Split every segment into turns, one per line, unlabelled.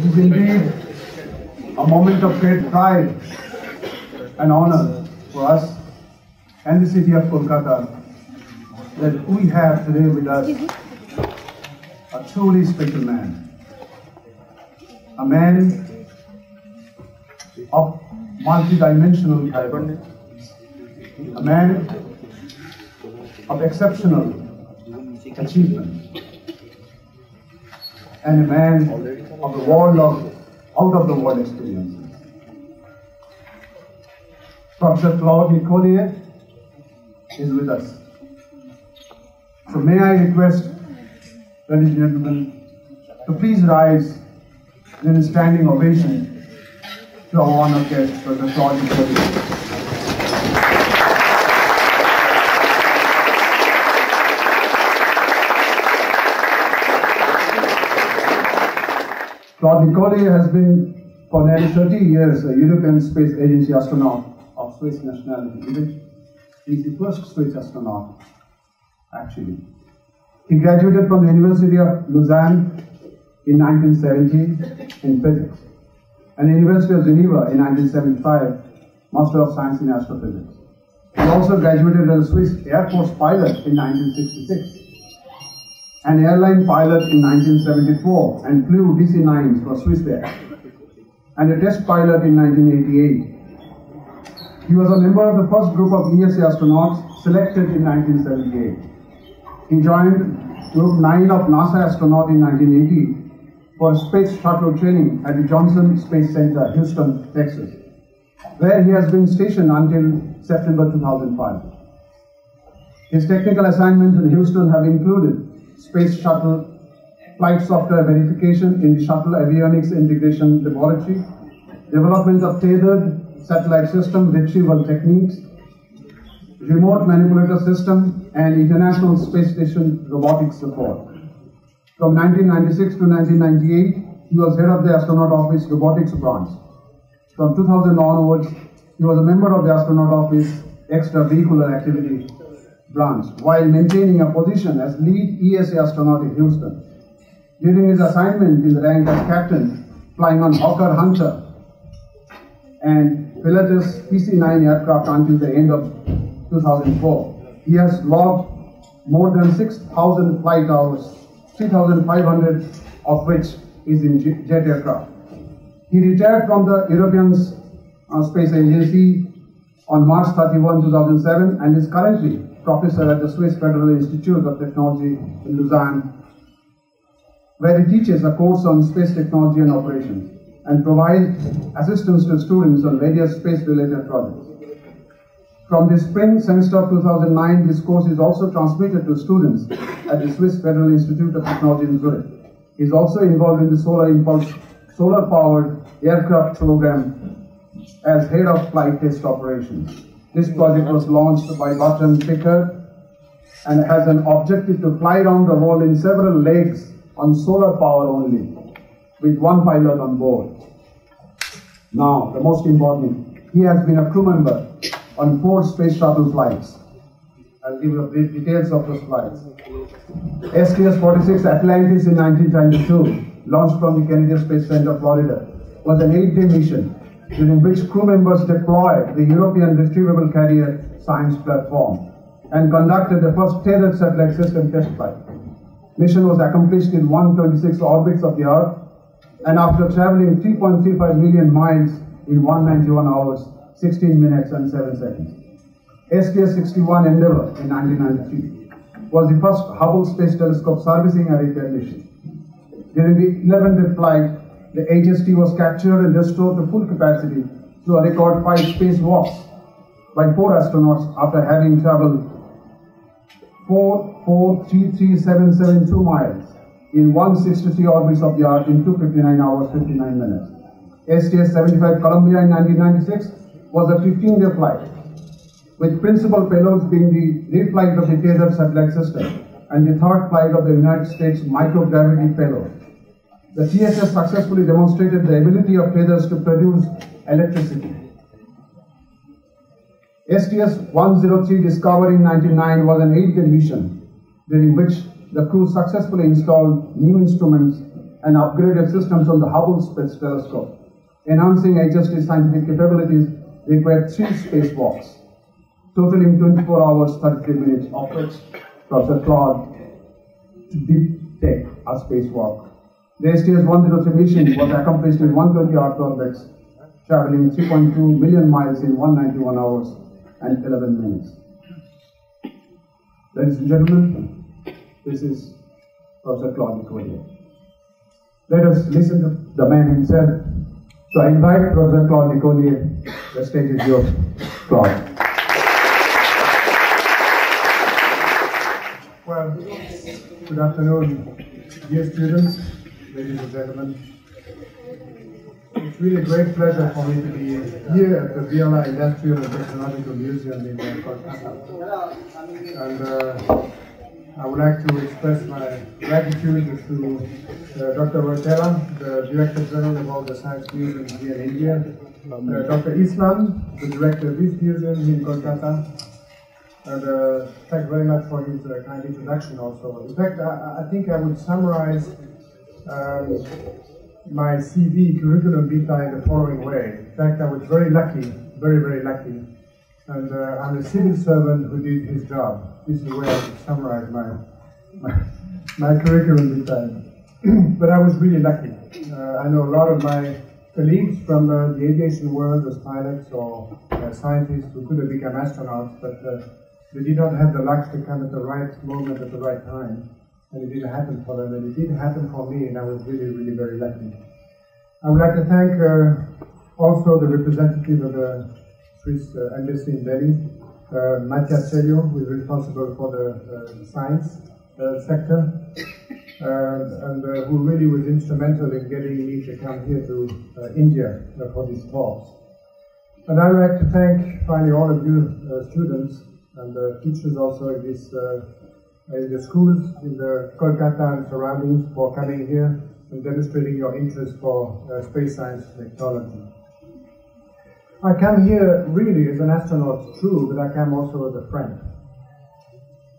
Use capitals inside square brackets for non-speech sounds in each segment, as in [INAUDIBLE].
It is indeed a moment of great pride and honor for us and the city of Kolkata that we have today with us a truly special man. A man of multidimensional caliber. A man of exceptional achievement. And a man of the world of out of the world experiences. Professor Claude Nicollier is with us. So may I request, ladies and gentlemen, to please rise in a standing ovation to our honored guest, Professor Claude Nicollier. Claude Nicollier has been for nearly 30 years a European Space Agency astronaut of Swiss nationality. He is the first Swiss astronaut, actually. He graduated from the University of Lausanne in 1970 in physics, and the University of Geneva in 1975, Master of Science in Astrophysics. He also graduated as a Swiss Air Force pilot in 1966 an airline pilot in 1974 and flew DC-9s for Swissair, and a test pilot in 1988. He was a member of the first group of ESA astronauts selected in 1978. He joined Group 9 of NASA astronaut in 1980 for space shuttle training at the Johnson Space Center, Houston, Texas, where he has been stationed until September 2005. His technical assignments in Houston have included Space Shuttle flight software verification in the Shuttle Avionics Integration Laboratory, development of tethered satellite system retrieval techniques, remote manipulator system, and International Space Station robotics support. From 1996 to 1998, he was head of the Astronaut Office Robotics Branch. From 2000 onwards, he was a member of the Astronaut Office Extravehicular Activity branch while maintaining a position as lead ESA astronaut in Houston. During his assignment in the rank as captain, flying on Hawker Hunter and Pilatus PC-9 aircraft until the end of 2004, he has logged more than 6,000 flight hours, 3,500 of which is in jet aircraft. He retired from the European uh, Space Agency on March 31, 2007 and is currently professor at the Swiss Federal Institute of Technology in Lausanne, where he teaches a course on space technology and operations and provides assistance to students on various space-related projects. From the spring semester of 2009, this course is also transmitted to students at the Swiss Federal Institute of Technology in Zurich. He is also involved in the Solar Impulse solar-powered aircraft program as head of flight test operations. This project was launched by Bertrand Piccard and has an objective to fly around the world in several legs on solar power only, with one pilot on board. Now, the most important, he has been a crew member on four space shuttle flights. I'll give you the details of those flights. STS-46 Atlantis in 1992, launched from the Kennedy Space Center, Florida, was an eight-day mission during which crew members deployed the European Retrievable Carrier Science Platform and conducted the first tethered satellite system test flight. Mission was accomplished in 126 orbits of the Earth and after traveling 3.35 million miles in 191 hours, 16 minutes and 7 seconds. STS-61 Endeavour in 1993 was the first Hubble Space Telescope servicing a repair mission. During the 11th flight, the HST was captured and restored to full capacity through a record five spacewalks by four astronauts after having traveled 4,433,772 miles in 163 orbits of the Earth in 259 hours 59 minutes. STS-75 Columbia in 1996 was a 15-day flight, with principal payloads being the reflight of the tethered satellite system and the third flight of the United States microgravity payload. The TSS successfully demonstrated the ability of tethers to produce electricity. STS-103 Discovery in 1999 was an eight-day mission during which the crew successfully installed new instruments and upgraded systems on the Hubble Space Telescope. Enhancing HST scientific capabilities required three spacewalks, totaling 24 hours 33 minutes of which Professor Claude did take a spacewalk. The STS-103 mission was accomplished in 120 Earth orbits, traveling 3.2 million miles in 191 hours and 11 minutes. Ladies and gentlemen, this is Professor Claude Nicollier. Let us listen to the man himself. So I invite Professor Claude Nicollier. The stage is yours, Claude.
Well, good afternoon, dear students, ladies and gentlemen. It's really a great pleasure for me to be here at the Birla Industrial and Technological Museum in Kolkata. And uh, I would like to express my gratitude to uh, Dr. Rautela, the Director General of all the science museums here in India, uh, Dr. Islam, the Director of this museum here in Kolkata, and uh, thank you very much for his uh, kind introduction also. In fact, I, I think I would summarize um, my CV, curriculum vitae, in the following way. In fact, I was very lucky, very, very lucky. And uh, I'm a civil servant who did his job. This is the way I would summarize my, my, my curriculum vitae. [CLEARS THROAT] but I was really lucky. Uh, I know a lot of my colleagues from uh, the aviation world as pilots or uh, scientists who could have become astronauts, but uh, they did not have the luck to come at the right moment at the right time. And it didn't happen for them, and it didn't happen for me, and I was really, really very lucky. I would like to thank uh, also the representative of the Swiss uh, embassy in Delhi, uh, Matthias Celio, who is responsible for the uh, science uh, sector, uh, and uh, who really was instrumental in getting me to come here to India for these talks. And I would like to thank finally all of you students and teachers also in this in the schools in the Kolkata and surroundings for coming here and demonstrating your interest for uh, space science technology. I come here really as an astronaut, true, but I come also as a friend.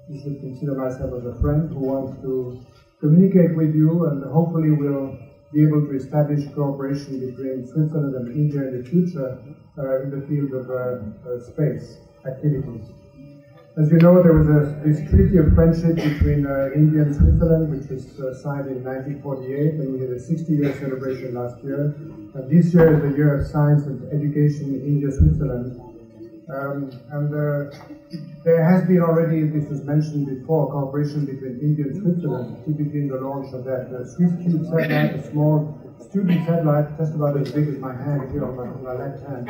I should consider myself as a friend who wants to communicate with you and hopefully will be able to establish cooperation between Switzerland and India in the future uh, in the field of uh, uh space activities. As you know, there was a, this treaty of friendship between uh, India and Switzerland, which was uh, signed in 1948, and we had a 60-year celebration last year. And this year is the year of science and education in India-Switzerland. Um, and uh, there has been already, this was mentioned before, cooperation between India and Switzerland, typically in the launch of that uh, Swiss Cube satellite, a small student satellite, just about as big as my hand here on my, on my left hand,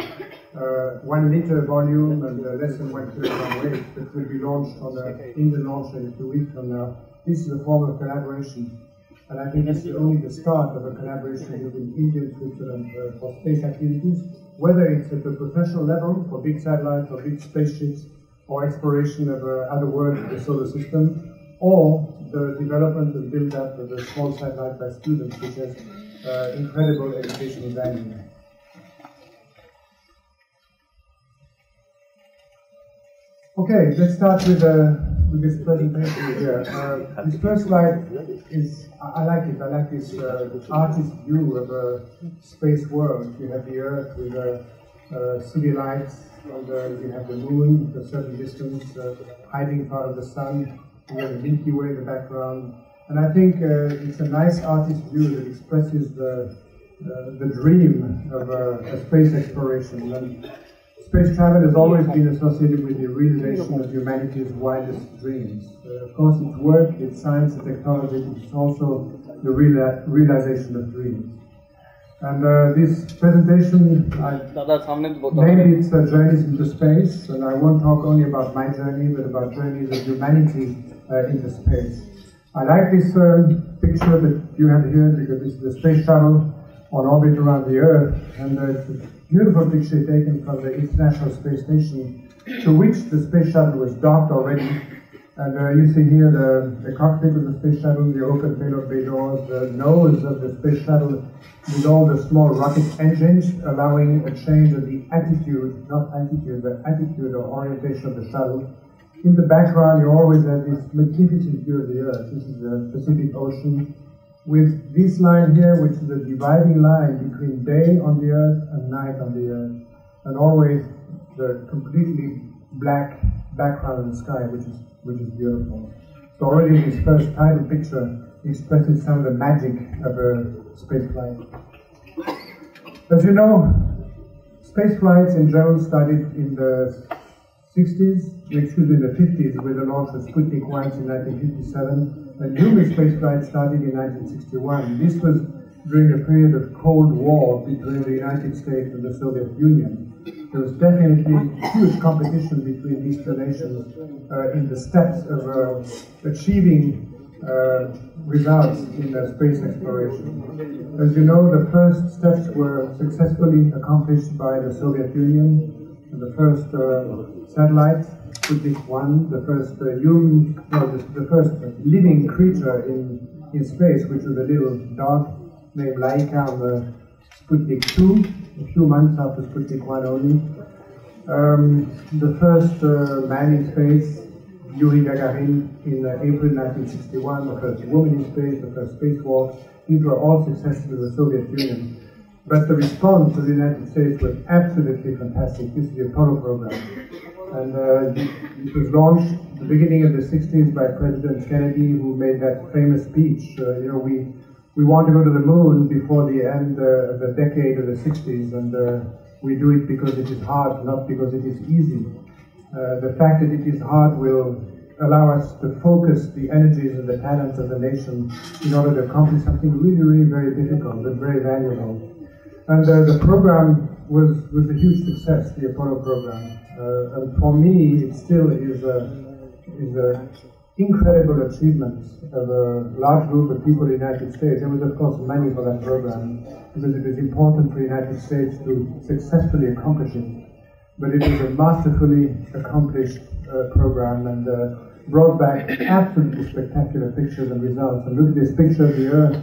uh, one liter volume and uh, less than one kilogram weight that will be launched on the Indian launch in two weeks from now. This is a form of collaboration. And I think this is only the start of a collaboration between India and Switzerland uh, for space activities, whether it's at the professional level for big satellites or big spaceships or exploration of uh, other worlds of the solar system, or the development and build-up of a small satellite by students, which has uh, incredible educational value. Okay, let's start with, uh, with this presentation here. Uh, this first slide is, I, I like it, I like this uh, artist view of a space world. You have the Earth with uh, uh, city lights, and uh, you have the moon at a certain distance, uh, hiding part of the sun. You have the Milky Way in the background. And I think it's a nice artist view that expresses the, the dream of a space exploration. And space travel has always been associated with the realization of humanity's wildest dreams. Uh, of course, it's work, it's science and technology, but it's also the reala realization of dreams. And uh, this presentation, I named it uh, Journeys into Space, and I won't talk only about my journey, but about journeys of humanity uh, into space. I like this uh, picture that you have here because this is the space shuttle on orbit around the Earth, and uh, it's a beautiful picture taken from the International Space Station, to which the space shuttle was docked already. And uh, you see here the, the cockpit of the space shuttle, the open payload bay doors, the nose of the space shuttle with all the small rocket engines, allowing a change of the attitude, not attitude, but attitude or orientation of the shuttle in the background, you always have this magnificent view of the Earth. This is the Pacific Ocean. with this line here, which is a dividing line between day on the earth night on the earth, and always the completely black background in the sky, which is which is beautiful. So already his first title picture expresses some of the magic of a space flight. As you know, space flights in general started in the 60s, excuse me, in the 50s with the launch of Sputnik 1 in 1957, and human space flight started in 1961. This was during a period of Cold War between the United States and the Soviet Union. There was definitely huge competition between these two nations uh, in the steps of uh, achieving uh, results in the space exploration. As you know, the first steps were successfully accomplished by the Soviet Union. The first uh, satellite, Sputnik 1, the first uh, human, no, the, the, first living creature in, in space, which was a little dog named Laika on the Sputnik 2, a few months after Sputnik 1 only. Um, the first uh, man in space, Yuri Gagarin, in uh, April 1961, the first woman in space, the first spacewalk. These were all successes of the Soviet Union. But the response of the United States was absolutely fantastic. This is the Apollo program. And uh, it was launched at the beginning of the 60s by President Kennedy, who made that famous speech. Uh, you know, we we want to go to the moon before the end uh, of the decade of the 60s, and uh, we do it because it is hard, not because it is easy. Uh, the fact that it is hard will allow us to focus the energies and the talents of the nation in order to accomplish something really, really very difficult but very valuable. And uh, the program was, was a huge success, the Apollo program. Uh, and for me, it still is a, is a incredible achievements of a large group of people in the United States. There was, of course, money for that program because it was important for the United States to successfully accomplish it. But it was a masterfully accomplished uh, program and uh, brought back absolutely spectacular pictures and results. And look at this picture of the Earth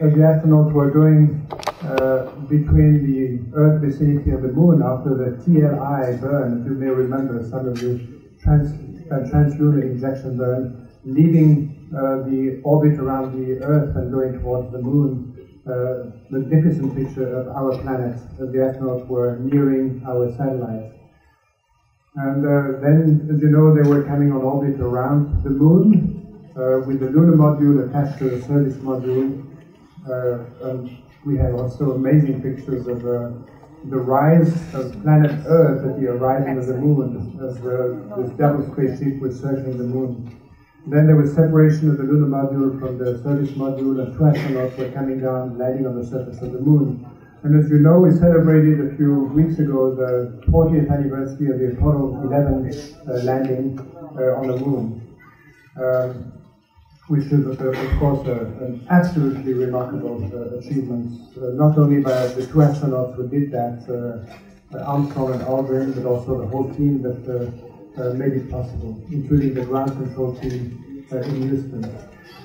as the astronauts were going uh, between the Earth vicinity and the Moon after the TLI burn, if you may remember, some of you trans uh, translunar injection burn, leaving uh, the orbit around the Earth and going towards the Moon. Uh, magnificent picture of our planet as the astronauts were nearing our satellites. And uh, then, as you know, they were coming on orbit around the Moon uh, with the lunar module attached to the service module. Uh, and we have also amazing pictures of the rise of planet Earth at the horizon of the moon as the, this double spaceship was circling the moon. Then there was separation of the lunar module from the service module, and two astronauts were coming down, landing on the surface of the moon. And as you know, we celebrated a few weeks ago the 40th anniversary of the Apollo 11 uh, landing uh, on the moon. Um, which is, of course, an absolutely remarkable uh, achievement, uh, not only by the two astronauts who did that, uh, Armstrong and Aldrin, but also the whole team that made it possible, including the ground control team in Houston.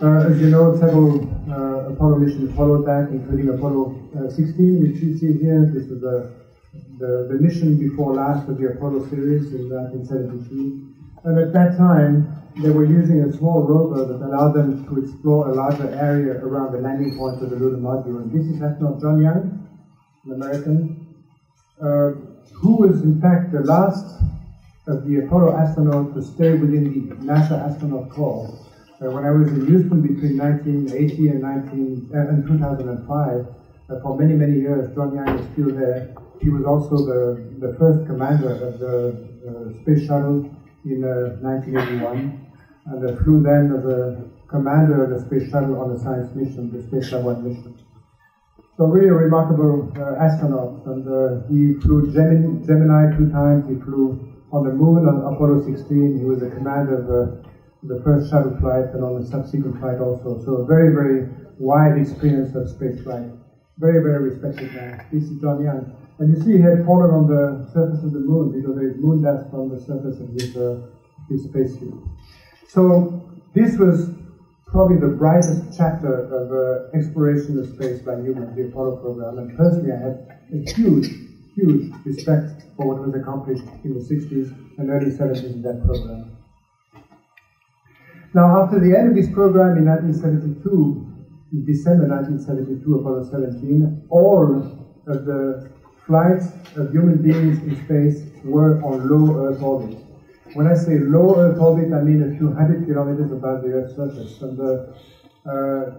Uh, as you know, several uh, Apollo missions followed that, including Apollo uh, 16, which you see here. This is the, the, the, mission before last of the Apollo series in 1972. And at that time, they were using a small rover that allowed them to explore a larger area around the landing point of the lunar module. And this is astronaut John Young, an American, uh, who was in fact the last of the Apollo astronauts to stay within the NASA astronaut corps. Uh, when I was in Houston between 1980 and, 19, uh, and 2005, uh, for many, many years, John Young was still there. He was also the, the first commander of the uh, space shuttle in 1981 and I flew then as a commander of the space shuttle on a science mission, the Spacelab One mission. So really remarkable uh, astronaut, and uh, he flew Gemini, Gemini, two times. He flew on the moon on Apollo 16. He was the commander of uh, the first shuttle flight and on the subsequent flight also. So a very, very wide experience of space flight. Very, very respected man. This is John Young. And you see he had fallen on the surface of the moon because there is moon dust on the surface of his, uh, his spacesuit. So this was probably the brightest chapter of uh, exploration of space by humans, the Apollo program. And personally, I had a huge, huge respect for what was accomplished in the 60s and early 70s in that program. Now, after the end of this program in 1972, in December 1972, Apollo 17, all of the flights of human beings in space were on low Earth orbit. When I say low Earth orbit, I mean a few hundred kilometers above the Earth's surface. And uh, uh,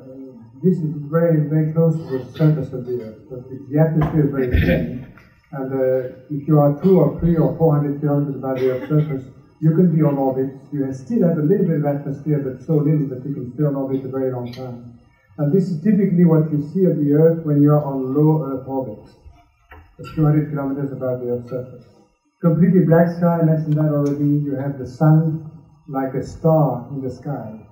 this is very, very close to the surface of the Earth. But the atmosphere is very thin. And uh, if you are two or three or four hundred kilometers above the Earth's surface, you can be on orbit. You still have a little bit of atmosphere, but so little that you can stay on orbit a very long time. And this is typically what you see of the Earth when you're on low Earth orbit, a few hundred kilometers above the Earth's surface. Completely black sky, I mentioned that already. You have the sun like a star in the sky.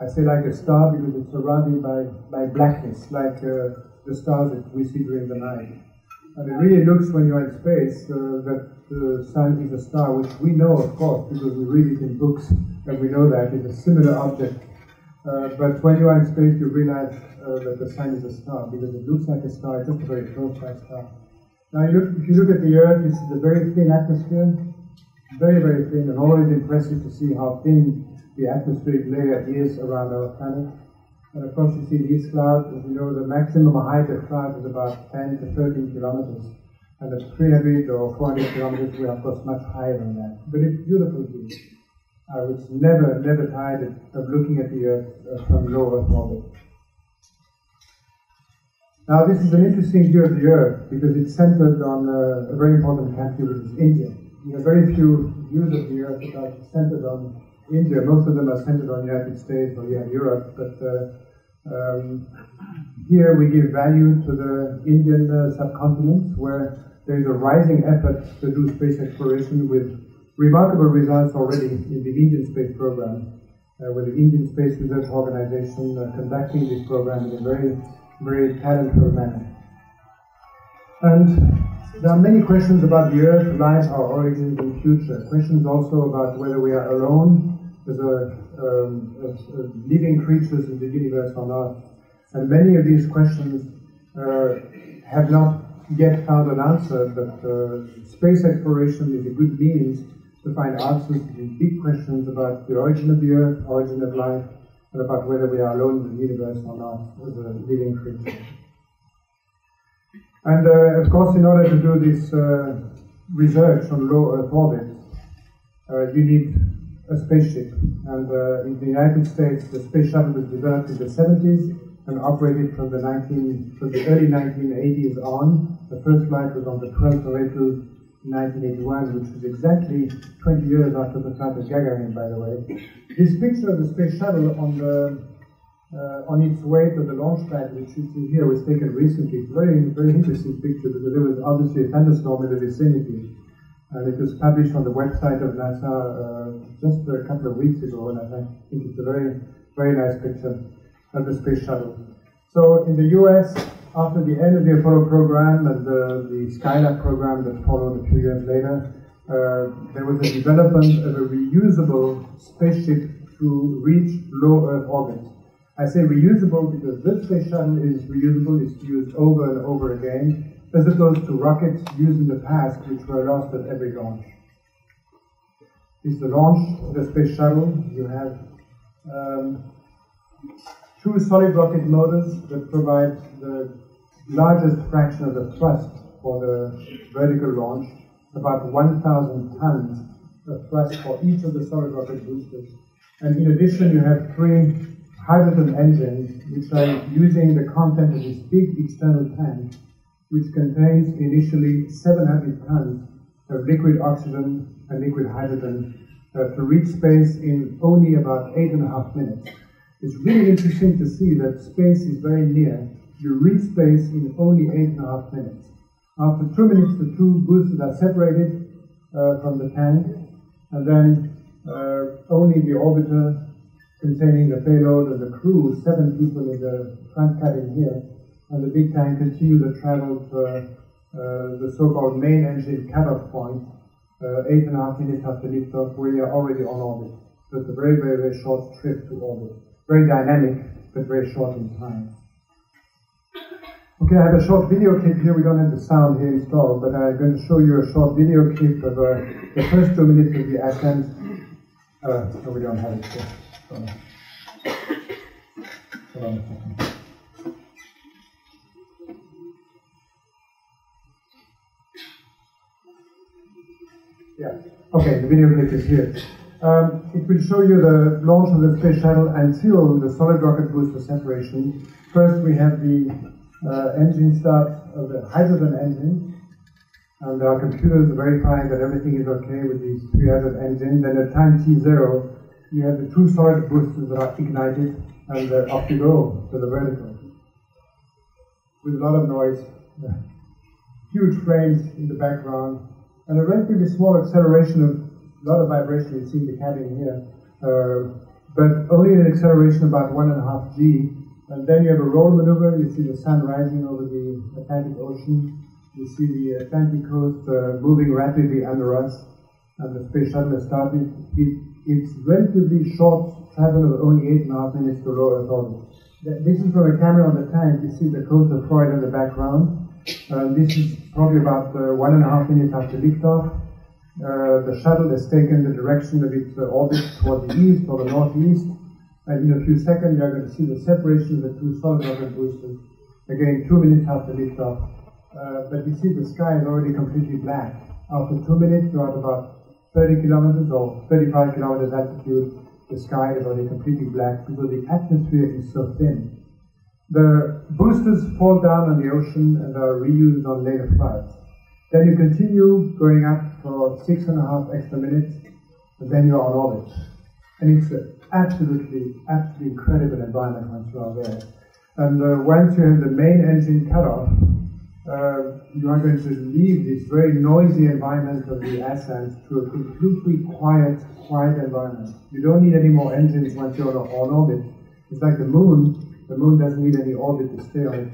I say like a star because it's surrounded by, by blackness, like uh, the stars that we see during the night. And it really looks when you're in space uh, that the sun is a star, which we know, of course, because we read it in books, and we know that it's a similar object. Uh, but when you are in space, you realize uh, that the sun is a star because it looks like a star, it's just a very close by star. Now, if you look at the Earth, it's a very thin atmosphere, very, very thin, and always impressive to see how thin the atmospheric layer is around our planet. And of course, you see these clouds, as you know, the maximum height of clouds is about 10 to 13 kilometers. And at 300 or 400 kilometers, we are, of course, much higher than that. But it's beautiful view. I was never, never tired of looking at the Earth uh, from low Earth orbit. Now, this is an interesting view of the Earth because it's centered on uh, a very important country, which is India. We have very few views of the Earth that are centered on India. Most of them are centered on the United States or yeah, Europe, but uh, um, here we give value to the Indian uh, subcontinent, where there is a rising effort to do space exploration with remarkable results already in the Indian space program, uh, with the Indian Space Research Organization uh, conducting this program in a very very talented man. And there are many questions about the Earth, life, our origins, and future. Questions also about whether we are alone as, a, um, as, as living creatures in the universe or not. And many of these questions uh, have not yet found an answer, but uh, space exploration is a good means to find answers to these big questions about the origin of the Earth, origin of life, and about whether we are alone in the universe or not as a living creature. And uh, of course, in order to do this uh, research on low Earth orbit, uh, you need a spaceship. And uh, in the United States, the space shuttle was developed in the 70s and operated from the 19, from the early 1980s on. The first flight was on the 12th of April 1981, which was exactly 20 years after the flight of Gagarin, by the way. This picture of the space shuttle on the uh, on its way to the launch pad, which you see here, was taken recently. It's a very, very interesting picture because there was obviously a thunderstorm in the vicinity. And it was published on the website of NASA uh, just a couple of weeks ago, and I think it's a very, very nice picture of the space shuttle. So in the US, after the end of the Apollo program and the, the Skylab program that followed a few years later, uh, there was a development of a reusable spaceship to reach low Earth orbit. I say reusable because this space shuttle is reusable, it's used over and over again, as opposed to rockets used in the past, which were lost at every launch. Is the launch of the space shuttle. You have um, two solid rocket motors that provide the largest fraction of the thrust for the vertical launch, about 1,000 tons of thrust for each of the solid rocket boosters. And in addition, you have three hydrogen engines, which are using the content of this big external tank, which contains initially 700 tons of liquid oxygen and liquid hydrogen uh, to reach space in only about eight and a half minutes. It's really interesting to see that space is very near you reach space in only eight and a half minutes. After two minutes, the two boosters are separated uh, from the tank, and then uh, only the orbiter containing the payload and the crew, seven people in the front cabin here, and the big tank continue the travel to uh, the so-called main engine cutoff point, uh, eight and a half minutes after liftoff, where you are already on orbit. So it's a very, very, very short trip to orbit. Very dynamic, but very short in time. Okay, I have a short video clip here. We don't have the sound here installed, but I'm going to show you a short video clip of uh, the first two minutes of the ascent. Uh, no, we don't have it here. So, Hold on a second. Yeah. Okay, the video clip is here. Um, it will show you the launch of the space shuttle until the solid rocket booster separation. First, we have the uh, engine start of the hydrogen engine, and our computers verifying that everything is okay with these three hydrogen engines. Then at time t0, you have the two solid boosters that are ignited, and uh, off you go to the vertical. With a lot of noise, [LAUGHS] huge flames in the background, and a relatively small acceleration of a lot of vibration you see in the cabin here, uh, but only an acceleration about one and a half g. And then you have a roll maneuver. You see the sun rising over the Atlantic Ocean. You see the Atlantic coast uh, moving rapidly under us, and the space shuttle is starting. It, it's relatively short travel of only eight and a half minutes to low Earth orbit. This is from a camera on the tank. You see the coast of Florida in the background. Uh, this is probably about uh, one and a half minutes after liftoff. Uh, the shuttle has taken the direction of its uh, orbit toward the east or the northeast. And in a few seconds, you are going to see the separation of the two solid rocket boosters. Again, two minutes after liftoff. Uh, but you see the sky is already completely black. After two minutes, you're at about 30 kilometers or 35 kilometers altitude. The sky is already completely black because the atmosphere is so thin. The boosters fall down on the ocean and are reused on later flights. Then you continue going up for six and a half extra minutes, and then you're on orbit. And it's absolutely, absolutely incredible environment once you are there. And uh, once you have the main engine cut off, uh, you are going to leave this very noisy environment of the ascent to a completely quiet, quiet environment. You don't need any more engines once you're on orbit. It's like the moon the moon doesn't need any orbit to stay on it,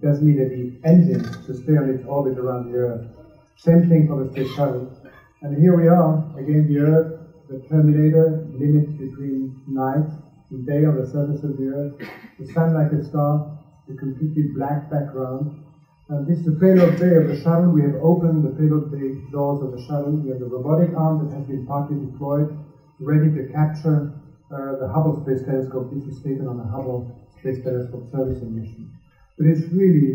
doesn't need any engines to stay on its orbit around the Earth. Same thing for the space shuttle. And here we are, again, the Earth, the terminator, limit between night and day on the surface of the Earth, the sun like a star, the completely black background. And this is the payload bay of the shuttle. We have opened the payload bay doors of the shuttle. We have the robotic arm that has been partly deployed, ready to capture uh, the Hubble Space Telescope. This is taken on the Hubble Space Telescope servicing mission. But it's really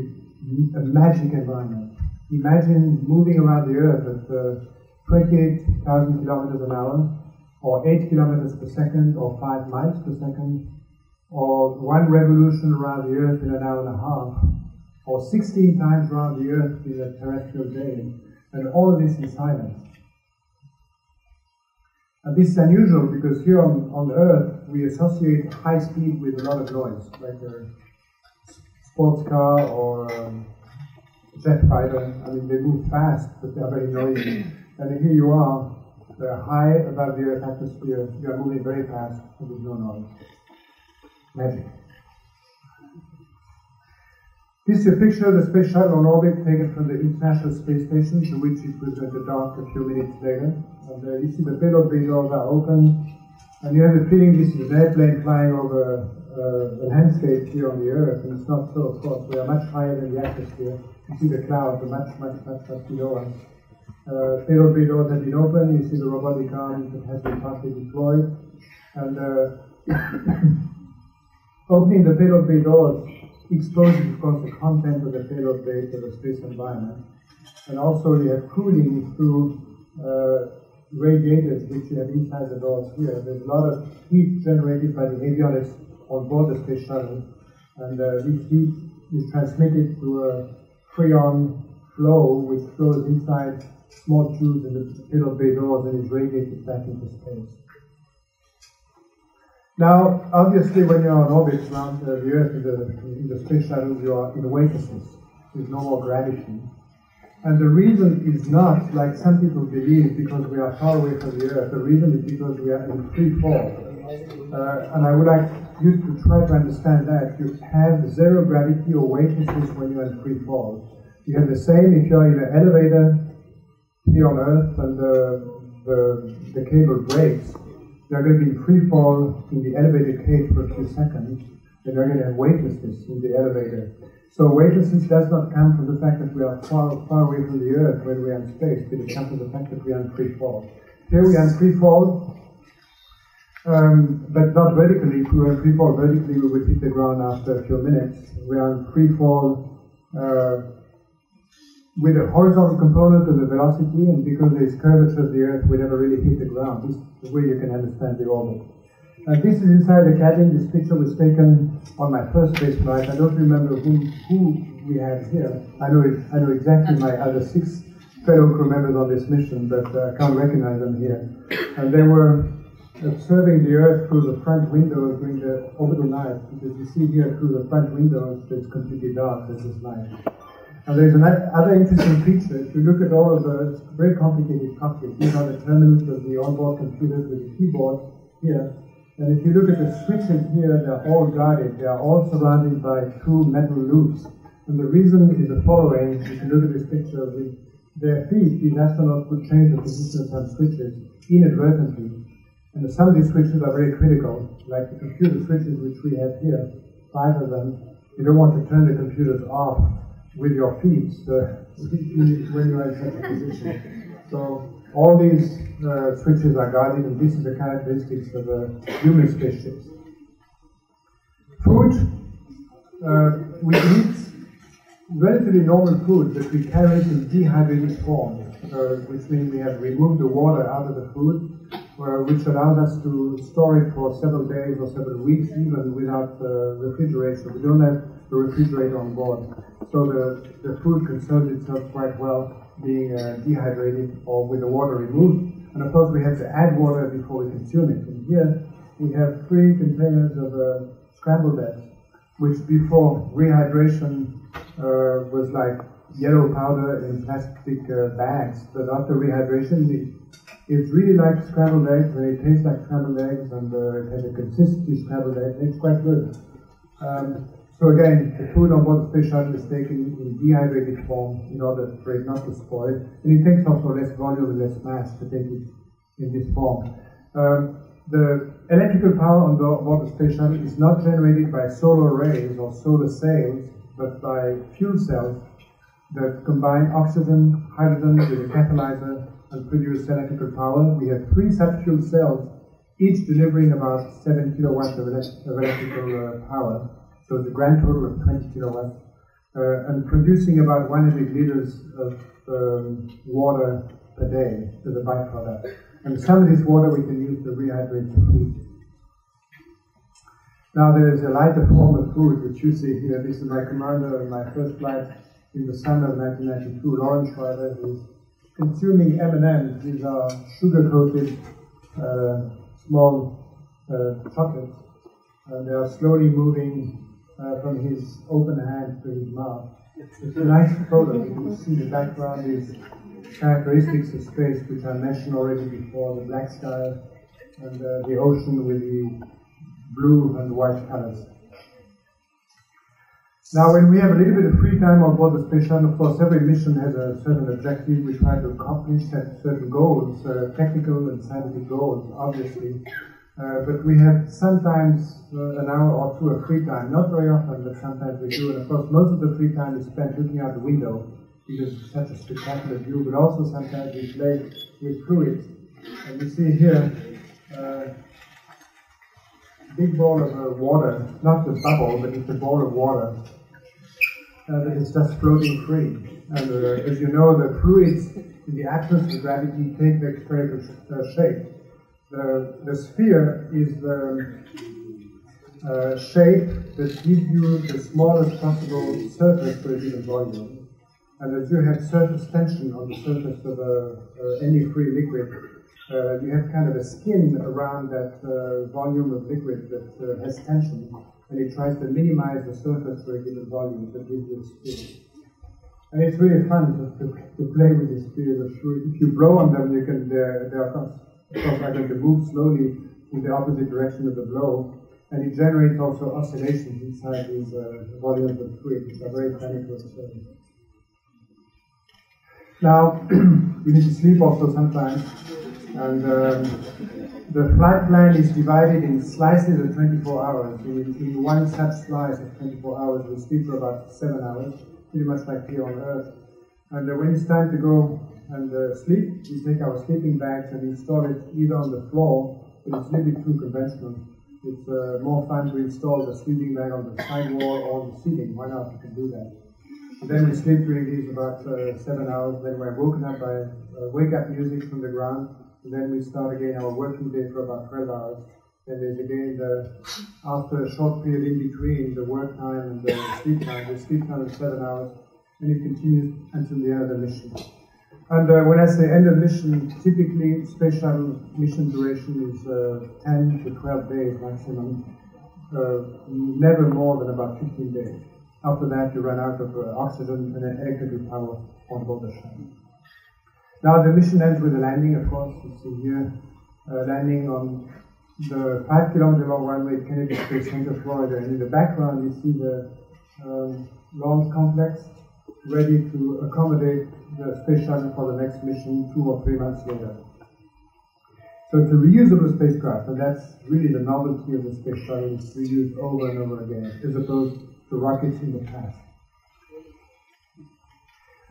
a magic environment. Imagine moving around the Earth at uh, 28,000 kilometers an hour, or 8 kilometers per second, or 5 miles per second, or one revolution around the Earth in an hour and a half, or 16 times around the Earth in a terrestrial day, and all of this in silence. And this is unusual because here on, on Earth we associate high speed with a lot of noise, like a sports car or a jet fighter. I mean, they move fast, but they are very noisy. and here you are, they're high above the Earth atmosphere. You are moving very fast, and there's no noise. Magic. This is a picture of the space shuttle on orbit taken from the International Space Station, to which it was at the dock a few minutes later. And uh, you see the payload bay doors are open, and you have the feeling this is an airplane flying over uh, a landscape here on the Earth, and it's not so, of course. We are much higher than the atmosphere. You see the clouds are much, much, much, much below us. Uh, payload doors have been opened. You see the robotic arm that has been partly deployed. And uh, [COUGHS] opening the payload bay doors exposes, of course, the content of the payload bay to the space environment. And also you have cooling through uh, radiators which you have inside the doors here. There's a lot of heat generated by the avionics on board the space shuttle. And uh, this heat is transmitted through a freon flow which flows inside small tubes in the bay doors and is radiated back into space. Now, obviously, when you're on orbit around uh, the Earth in the, in the space shuttle, you are in weightlessness. There's no more gravity. And the reason is not, like some people believe, because we are far away from the Earth. The reason is because we are in free fall. Uh, and I would like you to try to understand that. You have zero gravity or weightlessness when you're in free fall. You have the same if you're in an elevator here on Earth and the, the, the cable breaks they're going to be free fall in the elevated cage for a few seconds, and they're going to have weightlessness in the elevator. So weightlessness does not come from the fact that we are far, far away from the Earth when we are in space, but it comes from the fact that we are in free fall. Here we are in free fall, Um, but not vertically. If we were in free fall vertically, we would hit the ground after a few minutes. We are in free fall uh, with a horizontal component of the velocity, and because there is curvature of the Earth, we never really hit the ground. This is the way you can understand the orbit. And this is inside the cabin. This picture was taken on my first space flight. I don't remember who, who we had here. I know I know exactly my other six fellow crew members on this mission, but uh, I can't recognize them here. And they were observing the Earth through the front window during the orbital night, because you see here through the front window, it's completely dark. There's this light. And there's another interesting feature. If you look at all of the very complicated cockpit, these are the terminals of the onboard computers with the keyboard here. And if you look at the switches here, they're all guarded. They are all surrounded by two metal loops. And the reason is the following. If you look at this picture, with their feet, these astronauts would change the position of some switches inadvertently. And some of these switches are very critical, like the computer switches which we have here, five of them. You don't want to turn the computers off with your feet when you are in such a position. So all these uh, switches are guarded, and this is the characteristics of uh, human spaceships. Food, uh, we eat relatively normal food, but we carry in dehydrated form, uh, which means we have removed the water out of the food, uh, which allowed us to store it for several days or several weeks, even without refrigeration. We don't have the refrigerator on board. So the, the food conserves itself quite well, being uh, dehydrated or with the water removed. And of course, we have to add water before we consume it. And here we have three containers of uh, scrambled eggs, which before rehydration uh, was like yellow powder in plastic uh, bags. But after rehydration, it, it's really like scrambled eggs, and it tastes like scrambled eggs, and uh, it has a consistency scrambled eggs. It's quite good. Um, so again, the food on board the space shuttle is taken in dehydrated form in order for it not to spoil. And it takes also less volume and less mass to take it in this form. Um, the electrical power on, the, on board the space shuttle is not generated by solar rays or solar sails, but by fuel cells that combine oxygen, hydrogen with a catalyzer and produce electrical power. We have three such cells, each delivering about 7 kilowatts of, electrical uh, power so the grand total of 20 kilowatts, uh, and producing about 100 liters of um, water per day as a byproduct. And some of this water we can use to rehydrate the food. Now there is a lighter form of food which you see here. This is my commander on my first flight in the summer of 1992, Loren Shriver, who's consuming M&Ms. These are sugar-coated uh, small uh, chocolates. And they are slowly moving uh, from his open hand to his mouth. It's a nice photo. You can see the background is characteristics of space which I mentioned already before, the black sky and uh, the ocean with the blue and white colors. Now, when we have a little bit of free time on board the shuttle, of course, every mission has a certain objective. We try to accomplish certain goals, uh, technical and scientific goals, obviously. Uh, but we have sometimes uh, an hour or two of free time, not very often, but sometimes we do. And of course, most of the free time is spent looking out the window because it's such a spectacular view, but also sometimes we play with fluids. And you see here, uh, big ball of uh, water, not the bubble, but it's a ball of water uh, that is just floating free. And uh, as you know, the fluids in the of gravity take the spherical uh, shape. The, the sphere is the uh, shape that gives you the smallest possible surface for a given volume. And as you have surface tension on the surface of a, uh, any free liquid, uh, you have kind of a skin around that uh, volume of liquid that uh, has tension, and it tries to minimize the surface for a given volume that gives you a sphere. And it's really fun to, to, to play with these spheres. If you blow on them, you can, they're, they're to move slowly in the opposite direction of the blow, and it generates also oscillations inside these uh, volumes of fluid, which are very funny to. Now, [CLEARS THROAT] we need to sleep also sometimes, and um, the flight plan is divided in slices of 24 hours. In, in one such slice of 24 hours, we sleep for about seven hours, pretty much like here on Earth. And uh, when it's time to go and uh, sleep, we take our sleeping bags and install it either on the floor but it's a little bit too conventional. It's uh, more fun to install the sleeping bag on the side wall or the ceiling. Why not? You can do that. And then we sleep during these about uh, seven hours. Then we're woken up by uh, wake up music from the ground. And then we start again our working day for about 12 hours. Then there's again the, after a short period in between the work time and the sleep time, the sleep time is seven hours. And it continues until the end of the mission. And uh, when I say end of mission, typically special mission duration is uh, 10 to 12 days maximum, uh, never more than about 15 days. After that, you run out of uh, oxygen and electrical power on board the shuttle. Now, the mission ends with a landing, of course. You see here, uh, landing on the five kilometer long runway Kennedy Space Center, Florida. And in the background, you see the um, launch complex ready to accommodate the space shuttle for the next mission two or three months later. So it's a reusable spacecraft, and that's really the novelty of the space shuttle. It's reused over and over again, as opposed to rockets in the past.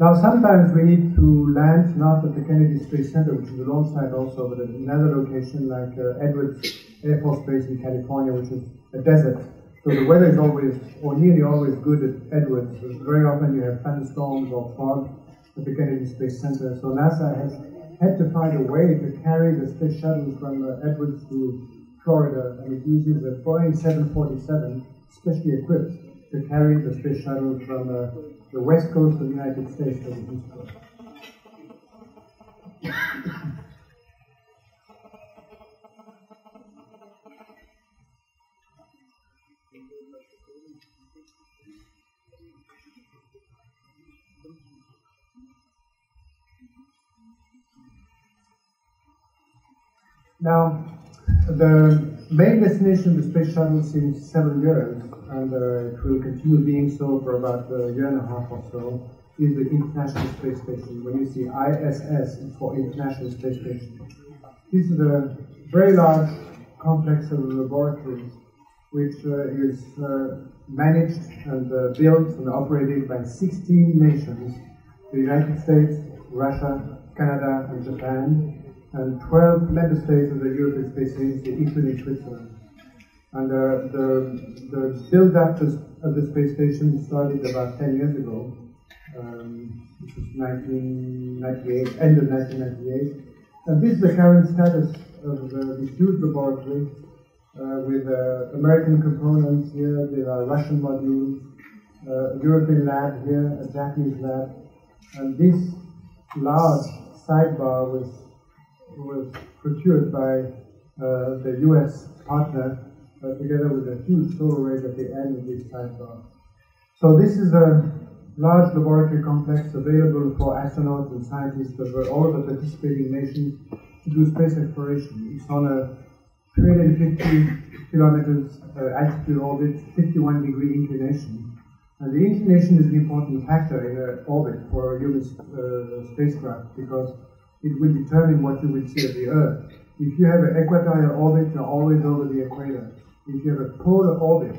Now, sometimes we need to land not at the Kennedy Space Center, which is a launch site also, but at another location like uh, Edwards Air Force Base in California, which is a desert. So the weather is always, or nearly always, good at Edwards. Very often you have thunderstorms or fog at the Kennedy Space Center. So NASA has had to find a way to carry the space shuttle from uh, Edwards to Florida, and it uses a Boeing 747, specially equipped to carry the space shuttle from uh, the west coast of the United States to the east coast. Now, the main destination of the space shuttle since seven years, and uh, it will continue being so for about a year and a half or so, is the International Space Station. When you see ISS, for International Space Station. This is a very large complex of laboratories which uh, is uh, managed and uh, built and operated by 16 nations the United States, Russia, Canada, and Japan, and 12 member states of the European Space Agency, including Switzerland. And uh, the, the build-up of the space station started about 10 years ago, um, which was 1998, end of 1998. And this is the current status of the, this huge laboratory uh, with uh, American components here, there are Russian modules, uh, European lab here, a Japanese lab, and this large sidebar was was procured by uh, the U.S. partner uh, together with a huge solar array at the end of this sidebar. So this is a large laboratory complex available for astronauts and scientists of all the participating nations to do space exploration. It's on a 350 kilometers uh, altitude orbit, 51 degree inclination. And the inclination is an important factor in an orbit for a human uh, spacecraft because it will determine what you will see of the Earth. If you have an equatorial orbit, you're always over the equator. If you have a polar orbit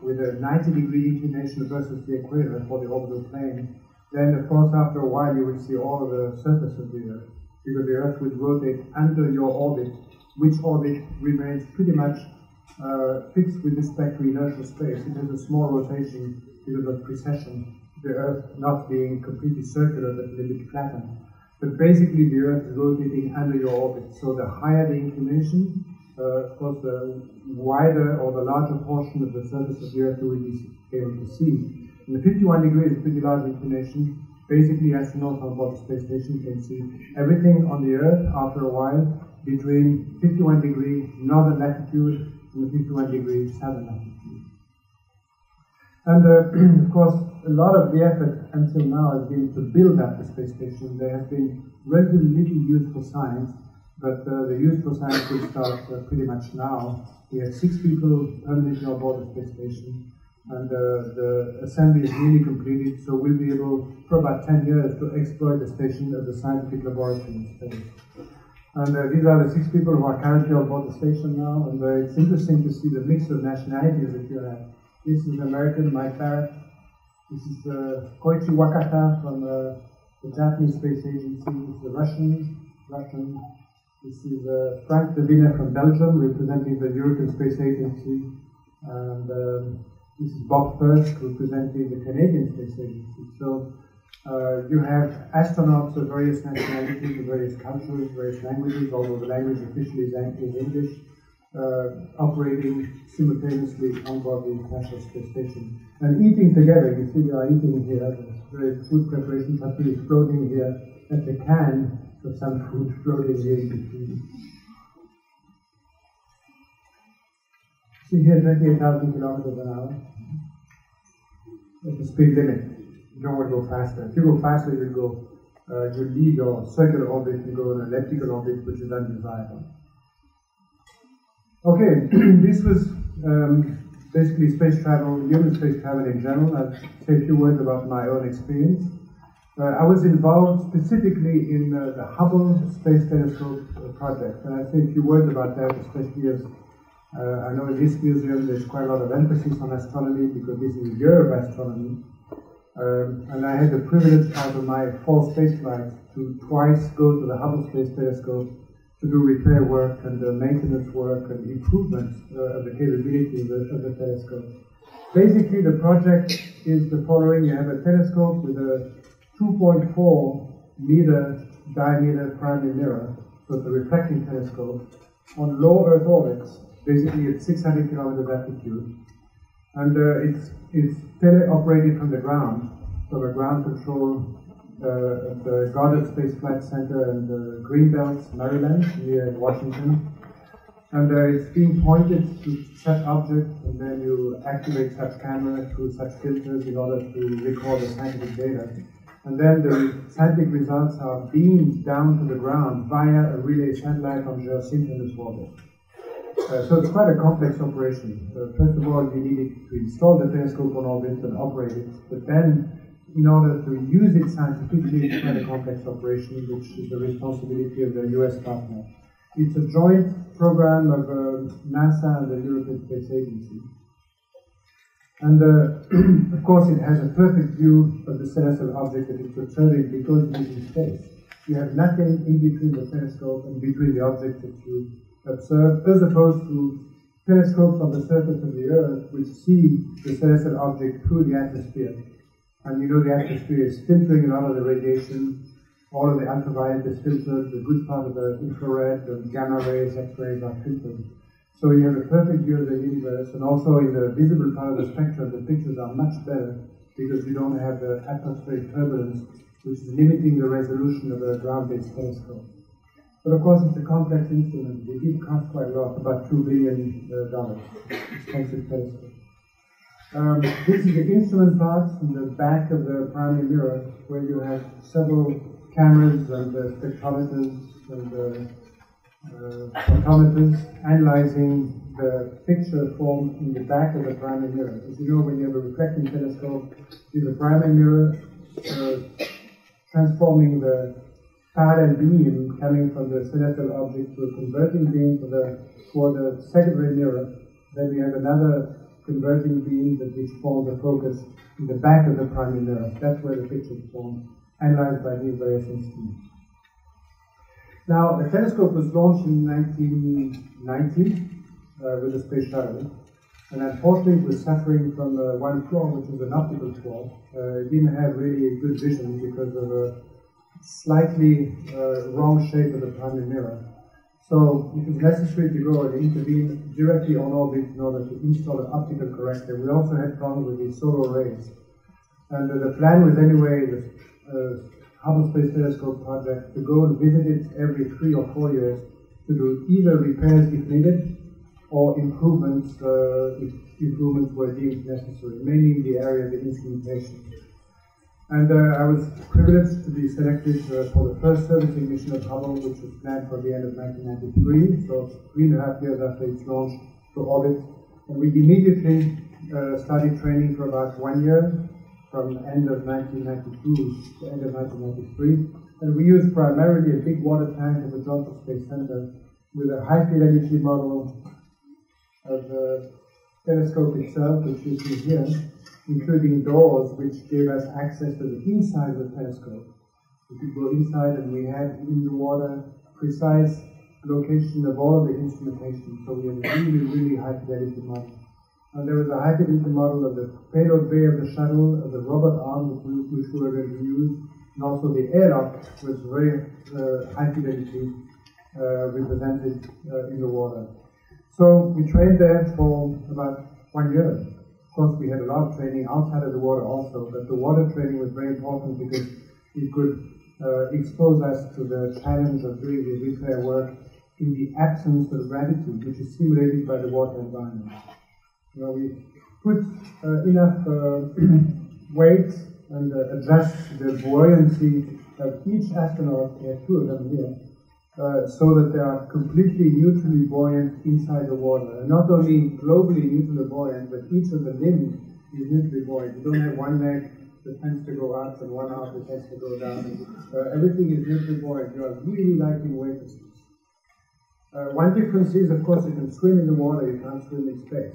with a 90 degree inclination versus the equator for the orbital plane, then of course after a while you will see all of the surface of the Earth because the Earth will rotate under your orbit, which orbit remains pretty much uh, fixed with respect to inertial space. It has a small rotation because of precession, the Earth not being completely circular but a little bit flattened. But basically, the Earth is rotating under your orbit. So the higher the inclination, uh, of course, the wider or the larger portion of the surface of the Earth you will be able to see. And the 51 degrees is a pretty large inclination. Basically, astronauts on board the space station can see everything on the Earth after a while between 51 degree northern latitude and the 51 degree southern latitude. And uh, [CLEARS THROAT] of course, a lot of the effort until now has been to build up the space station. There has been relatively little use for science, but uh, the use for science will start uh, pretty much now. We have six people permanently on board the space station, and uh, the assembly is nearly completed, so we'll be able, for about 10 years, to exploit the station as a scientific laboratory in space. And uh, these are the six people who are currently on board the station now, and uh, it's interesting to see the mix of nationalities that you have. This is American, Mike Barratt. This is uh, Koichi Wakata from uh, the Japanese Space Agency. This is a Russian, Russian. This is uh, Frank de Winne from Belgium, representing the European Space Agency. And um, this is Bob Thirsk, representing the Canadian Space Agency. So uh, you have astronauts of various nationalities, of various cultures, various languages, although the language officially is English, operating simultaneously on board the International Space Station. And eating together, you see they are eating here, the food preparations are exploding here at the can with some food floating in between. See here, 28,000 kilometers an hour. That's the speed limit. You don't want to go faster. If you go faster, you go, uh, you leave your circular orbit, you go in an elliptical orbit, which is undesirable. Okay, [CLEARS THROAT] this was um, basically space travel, human space travel in general. I'll say a few words about my own experience. Uh, I was involved specifically in uh, the Hubble Space Telescope uh, project, and I'll say a few words about that, especially as uh, I know in this museum there's quite a lot of emphasis on astronomy because this is a year of astronomy. Um, and I had the privilege out of my four space flights to twice go to the Hubble Space Telescope to do repair work and uh, maintenance work and improvements uh, of the capability of the, of the telescope. Basically, the project is the following. You have a telescope with a 2.4 meter diameter primary mirror, so it's a reflecting telescope, on low Earth orbits, basically at 600 kilometers altitude. And uh, it's, it's teleoperated from the ground, from a ground control uh, at the Goddard Space Flight Center in the Greenbelt, Maryland, near Washington. And uh, it's being pointed to such objects, and then you activate such camera through such filters in order to record the scientific data. And then the scientific results are beamed down to the ground via a relay satellite on geosynchronous orbit. Uh, so it's quite a complex operation. Uh, first of all, you needed to install the telescope on orbit and operate it, but then in order to use it scientifically, it's quite a complex operation, which is the responsibility of the US partner. It's a joint program of uh, NASA and the European Space Agency. And uh, [CLEARS THROAT] of course, it has a perfect view of the celestial object that it's observing because it is in space. You have nothing in between the telescope and between the object that you observe, as opposed to telescopes on the surface of the Earth which see the celestial object through the atmosphere. And you know the atmosphere is filtering a lot of the radiation, all of the ultraviolet is filtered, the good part of the infrared, the gamma rays, X-rays are filtered. So you have a perfect view of the universe, and also in the visible part of the spectrum, the pictures are much better because you don't have the atmospheric turbulence, which is limiting the resolution of a ground-based telescope. But of course, it's a complex instrument. It did cost quite a lot, about two billion dollars. Expensive telescope. Um, this is the instrument parts in the back of the primary mirror, where you have several cameras and uh, spectrometers and uh, photometers analyzing the picture formed in the back of the primary mirror. As you know, when you have a reflecting telescope, you have a primary mirror uh, transforming the parallel beam coming from the celestial object to a converging beam for the, for the secondary mirror. Then you have another converging beam that which forms the focus in the back of the primary mirror. That's where the picture is formed, analyzed by these various instruments. Now, the telescope was launched in 1990 uh, with the space shuttle, and unfortunately it was suffering from uh, one flaw, which was an optical flaw. Uh, it didn't have really a good vision because of a slightly uh, wrong shape of the primary mirror. So it was necessary to go and intervene directly on orbit in order to install an optical corrector. We also had problems with the solar arrays. And the plan was anyway, the uh, Hubble Space Telescope project to go and visit it every three or four years to do either repairs if needed or improvements uh, if improvements were deemed necessary, mainly in the area of the instrumentation. And uh, I was privileged to be selected uh, for the first servicing mission of Hubble, which was planned for the end of 1993, so three and a half years after its launch to orbit. And we immediately uh, started training for about one year, from the end of 1992 to end of 1993. And we used primarily a big water tank at the Johnson Space Center with a high fidelity model of the telescope itself, which you see here, including doors which gave us access to the inside of the telescope. We could go inside and we had in the water precise location of all the instrumentation. So we had a really, really high fidelity model. And there was a high fidelity model of the payload bay of the shuttle, of the robot arm which we, which we were going to use, and also the airlock was very uh, high fidelity uh, represented uh, in the water. So we trained there for about one year. Of course, we had a lot of training outside of the water also, but the water training was very important because it could uh, expose us to the challenge of doing the repair work in the absence of gravity, which is simulated by the water environment. You know, we put uh, enough uh, [CLEARS THROAT] weight and uh, adjust the buoyancy of each astronaut, we have two of them here, uh, so that they are completely neutrally buoyant inside the water. And not only globally neutrally buoyant, but each of the limbs is neutrally buoyant. You don't have one leg that tends to go up and one arm that tends to go down. Uh, everything is neutrally buoyant. You are really in weightlessness. Uh, one difference is, of course, you can swim in the water, you can't swim in space.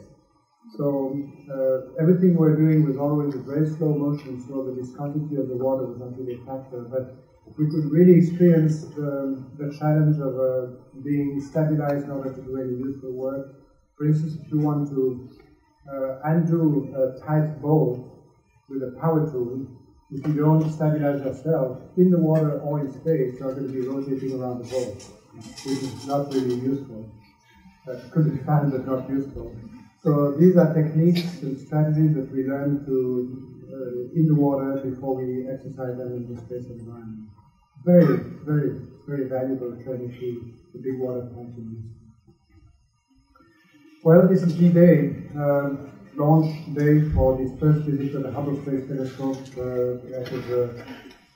So uh, everything we're doing was always a very slow motion, so the viscosity of the water was not really a factor. But we could really experience the, the challenge of uh, being stabilized in order to do any useful work. For instance, if you want to uh, undo a tight bolt with a power tool, if you don't stabilize yourself in the water or in space, you're going to be rotating around the boat, which is not really useful. That [LAUGHS] could be fun, but not useful. So these are techniques and strategies that we learn to uh, in the water before we exercise them in the space environment. Very, very, very valuable training to the big water use. Well, this is the day, uh, launch day for this first visit to the Hubble Space Telescope. Uh, that was the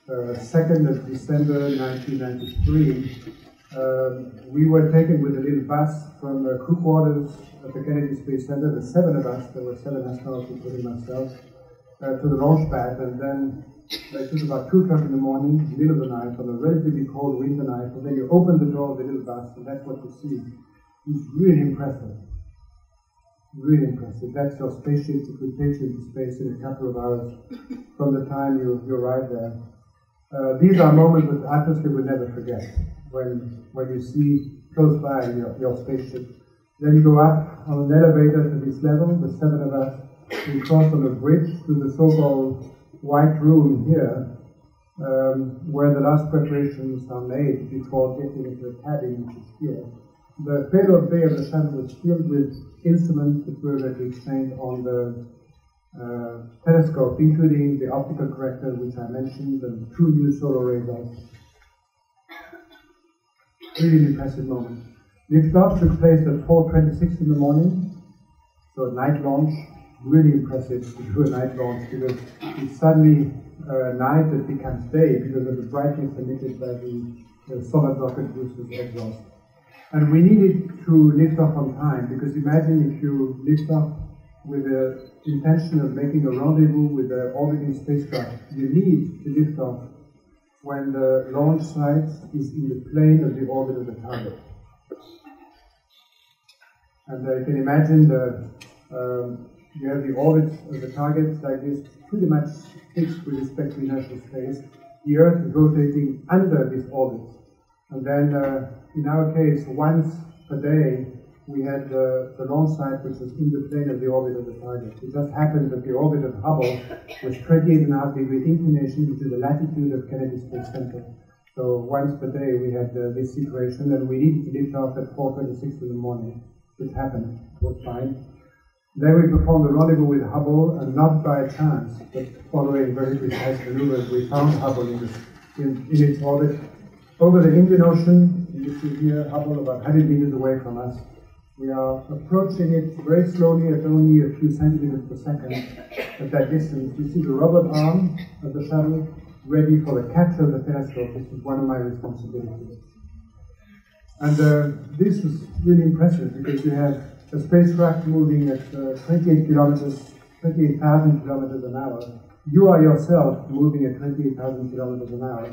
uh, 2nd of December 1993. Um, we were taken with a little bus from the crew quarters at the Kennedy Space Center, the seven of us, there were seven astronauts, including myself, uh, to the launch pad, and then it was about 2 o'clock in the morning, middle of the night, on a relatively cold winter night, and then you open the door of the little bus, and that's what you see. It's really impressive. Really impressive. That's your spaceship that will take you into space in a couple of hours from the time you, you arrive there. Uh, these are moments that atmosphere will never forget when, when you see close by your, your spaceship. Then you go up on an elevator to this level, the seven of us, we cross on a bridge to the so-called white room here, um, where the last preparations are made before getting into the cabin, which is here. The payload bay of the shuttle was filled with instruments that were be trained on the uh, telescope, including the optical corrector, which I mentioned, and two new solar arrays. Really impressive moment. Liftoff took place at 4.26 in the morning, so night launch. Really impressive to do a night launch because it's suddenly uh, night that becomes day because of the brightness emitted by the, the solid rocket boosters exhaust. And we needed to lift off on time because imagine if you lift off with the intention of making a rendezvous with the orbiting spacecraft, you need to lift off when the launch site is in the plane of the orbit of the target. And uh, you can imagine that um, you have the orbit of the target like this, pretty much fixed with respect to inertial space. The Earth is rotating under this orbit. And then, uh, in our case, once per day, we had the, the launch site which was in the plane of the orbit of the target. It just happened that the orbit of Hubble was 28 and a half degree inclination, which is the latitude of Kennedy Space Center. So once per day we had uh, this situation, and we needed to lift off at 4:26 in the morning, which happened. It was fine. Then we performed a rendezvous with Hubble, and not by chance, but following very precise maneuvers, we found Hubble in, in, in its orbit over the Indian Ocean. You see here Hubble about 100 meters away from us. We are approaching it very slowly at only a few centimeters per second at that distance. You see the robot arm of the shuttle ready for the capture of the telescope. This is one of my responsibilities. And uh, this was really impressive because we have a spacecraft moving at uh, 28 kilometers, 28,000 kilometers an hour. You are yourself moving at 28,000 kilometers an hour,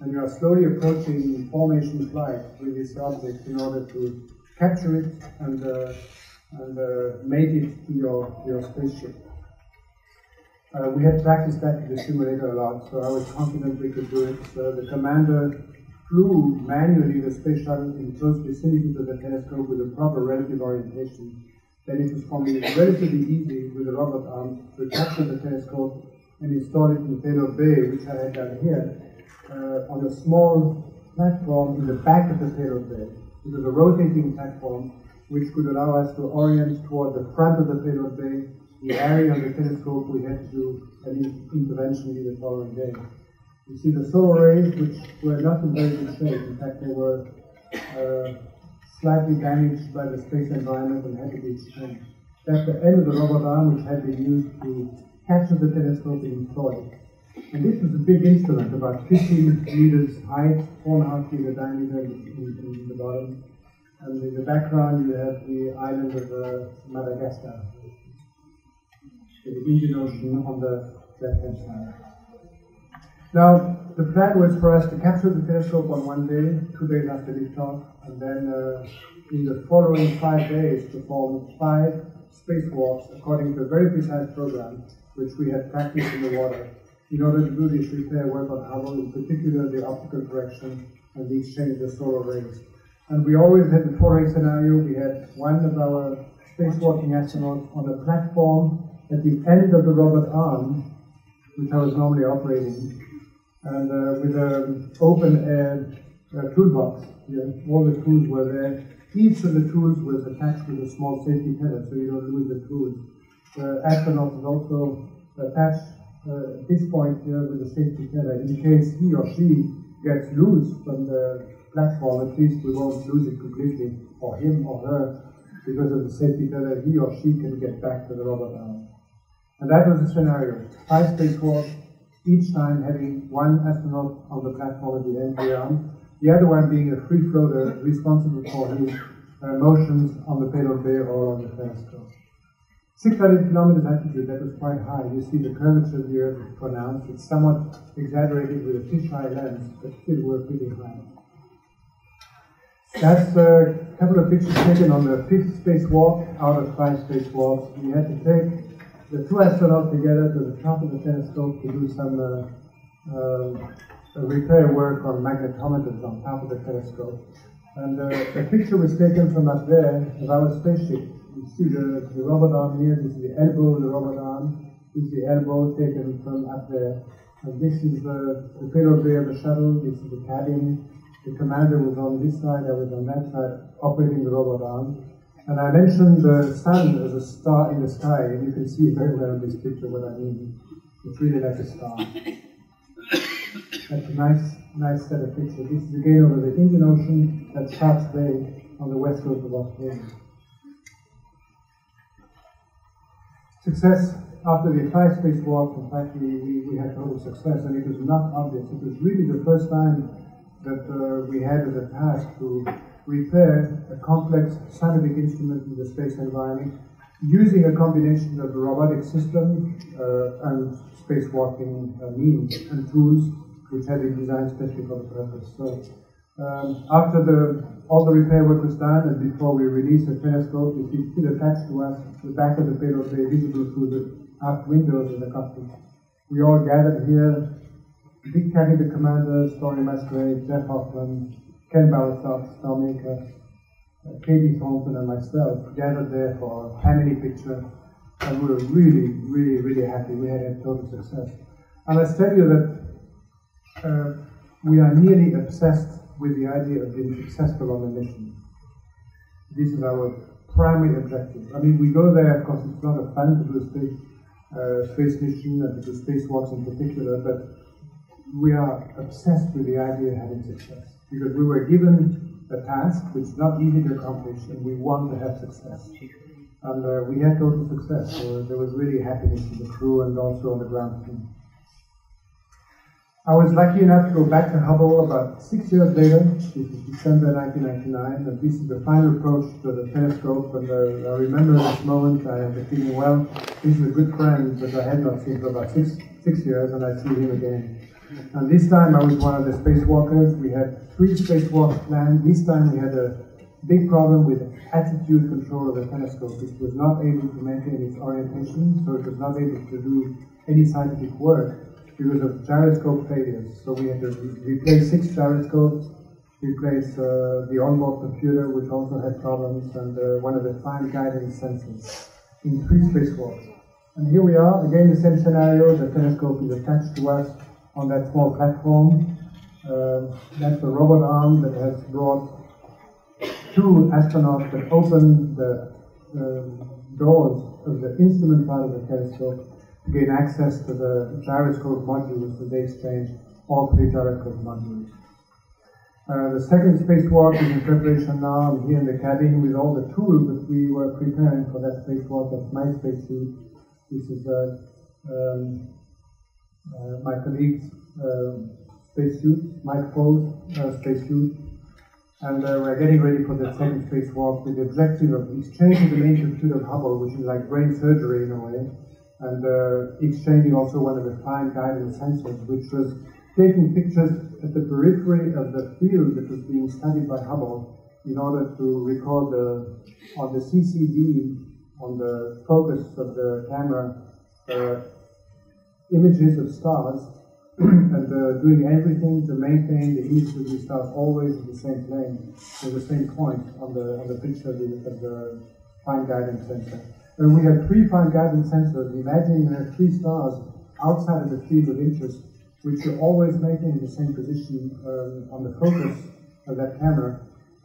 and you are slowly approaching formation flight with this object in order to capture it and, uh, and uh, make it to your, your spaceship. Uh, we had practiced that in the simulator a lot, so I was confident we could do it. So the commander flew manually the space shuttle in close vicinity to the telescope with a proper relative orientation, then it was for relatively easy with the robot arm to capture the telescope and install it in payload bay, which I had done here, uh, on a small platform in the back of the payload bay. It was a rotating platform which could allow us to orient toward the front of the payload bay, the area of the telescope we had to do an intervention in the following day. You see the solar arrays, which were not in very good shape. In fact, they were uh, slightly damaged by the space environment and had to be exchanged. That's the end of the robot arm, which had been used to capture the telescope install it. And this was a big instrument, about 15 meters height, 4.5 meter diameter in, in, in, the bottom. And in the background, you have the island of uh, Madagascar, the Indian Ocean on the left hand side. Now, the plan was for us to capture the telescope on one day, two days after liftoff, and then uh, in the following five days perform five spacewalks according to a very precise program which we had practiced in the water in order to do this repair work on Hubble, in particular the optical correction and the exchange of solar arrays. And we always had the following scenario. We had one of our spacewalking astronauts on a platform at the end of the robot arm, which I was normally operating, and uh, with an open air uh, toolbox. Yeah, all the tools were there. Each of the tools was attached with a small safety tether, so you don't lose the tools. The astronaut is also attached uh, at this point here with a safety tether in case he or she gets loose from the platform. At least we won't lose it completely, or him or her, because of the safety tether. He or she can get back to the robot arm. And that was the scenario. Five spacewalks, each time having one astronaut on the platform at the end of the the other one being a free floater responsible for his uh, motions on the payload bay or on the telescope. 600 kilometers altitude, that was quite high. You see the curvature of the Earth is pronounced. It's somewhat exaggerated with a fisheye lens, but still we're pretty high. That's a couple of pictures taken on the fifth spacewalk out of five spacewalks. We had to take the two astronauts together to the top of the telescope to do some uh, uh, repair work on magnetometers on top of the telescope. And uh, the picture was taken from up there of our spaceship. You see the, the robot arm here, this is the elbow of the robot arm, this is the elbow taken from up there. And this is the, the payload bay of the shuttle, this is the cabin. The commander was on this side, I was on that side, operating the robot arm. And I mentioned the sun as a star in the sky, and you can see very well in this picture what I mean. It's really like a star. [COUGHS] That's a nice, nice set of pictures. This is again over the Indian Ocean at Shark's Bay on the west coast of Australia. Success after the five spacewalks, in fact, we, we, we, had total success, and it was not obvious. It was really the first time that uh, we had as a task to repair a complex scientific instrument in the space environment using a combination of robotic system uh, and spacewalking uh, means and tools which have been designed specially for the purpose. So um, after the, all the repair work was done and before we released the telescope, which is still attached to us, the back of the payload bay visible through the aft windows of the cockpit, we all gathered here, Dick Covey, the commander, Story Musgrave, Jeff Hoffman, Ken Bowersox, Tom Akers, uh, Kathy Thornton, and myself gathered there for a family picture, and we were really, really, really happy. We had a total success. And I tell you that uh, we are nearly obsessed with the idea of being successful on the mission. This is our primary objective. I mean, we go there, of course, it's not a fun to do a space, uh, space mission and to do spacewalks in particular, but we are obsessed with the idea of having success because we were given a task which is not easy to accomplish and we want to have success. And uh, we had total success, so there was really happiness in the crew and also on the ground team. I was lucky enough to go back to Hubble about six years later. This is December 1999, and this is the final approach to the telescope. And uh, I remember this moment. I have the feeling, well, this is a good friend that I had not seen for about six six years, and I see him again. And this time I was one of the spacewalkers. We had three spacewalks planned. This time we had a big problem with attitude control of the telescope. It was not able to maintain its orientation, so it was not able to do any scientific work. because of gyroscope failures. So we had to replace six gyroscopes, replace uh, the onboard computer, which also had problems, and uh, one of the fine guidance sensors in three spacewalks. And here we are, again the same scenario, the telescope is attached to us on that small platform. Uh, that's a robot arm that has brought two astronauts that opened the uh, doors of the instrument part of the telescope to gain access to the gyroscope modules that they exchange, all three gyroscope modules. Uh, the second spacewalk is in preparation now. I'm here in the cabin with all the tools that we were preparing for that spacewalk. That's my spacesuit. This is a um, my colleague's uh, spacesuit, Foale's uh, spacesuit. And uh, we're getting ready for the second spacewalk with the objective of exchanging the main computer of Hubble, which is like brain surgery in a way, and exchanging also one of the fine guidance sensors, which was taking pictures at the periphery of the field that was being studied by Hubble in order to record the, on the CCD, on the focus of the camera, uh, images of stars [CLEARS THROAT] and uh, doing everything to maintain the images of the stars always in the same plane, at the same point on the, on the picture of the, of the fine guidance sensor. And we have three fine guidance sensors. Imagine you have three stars outside of the field of interest which you always maintain in the same position um, on the focus of that camera.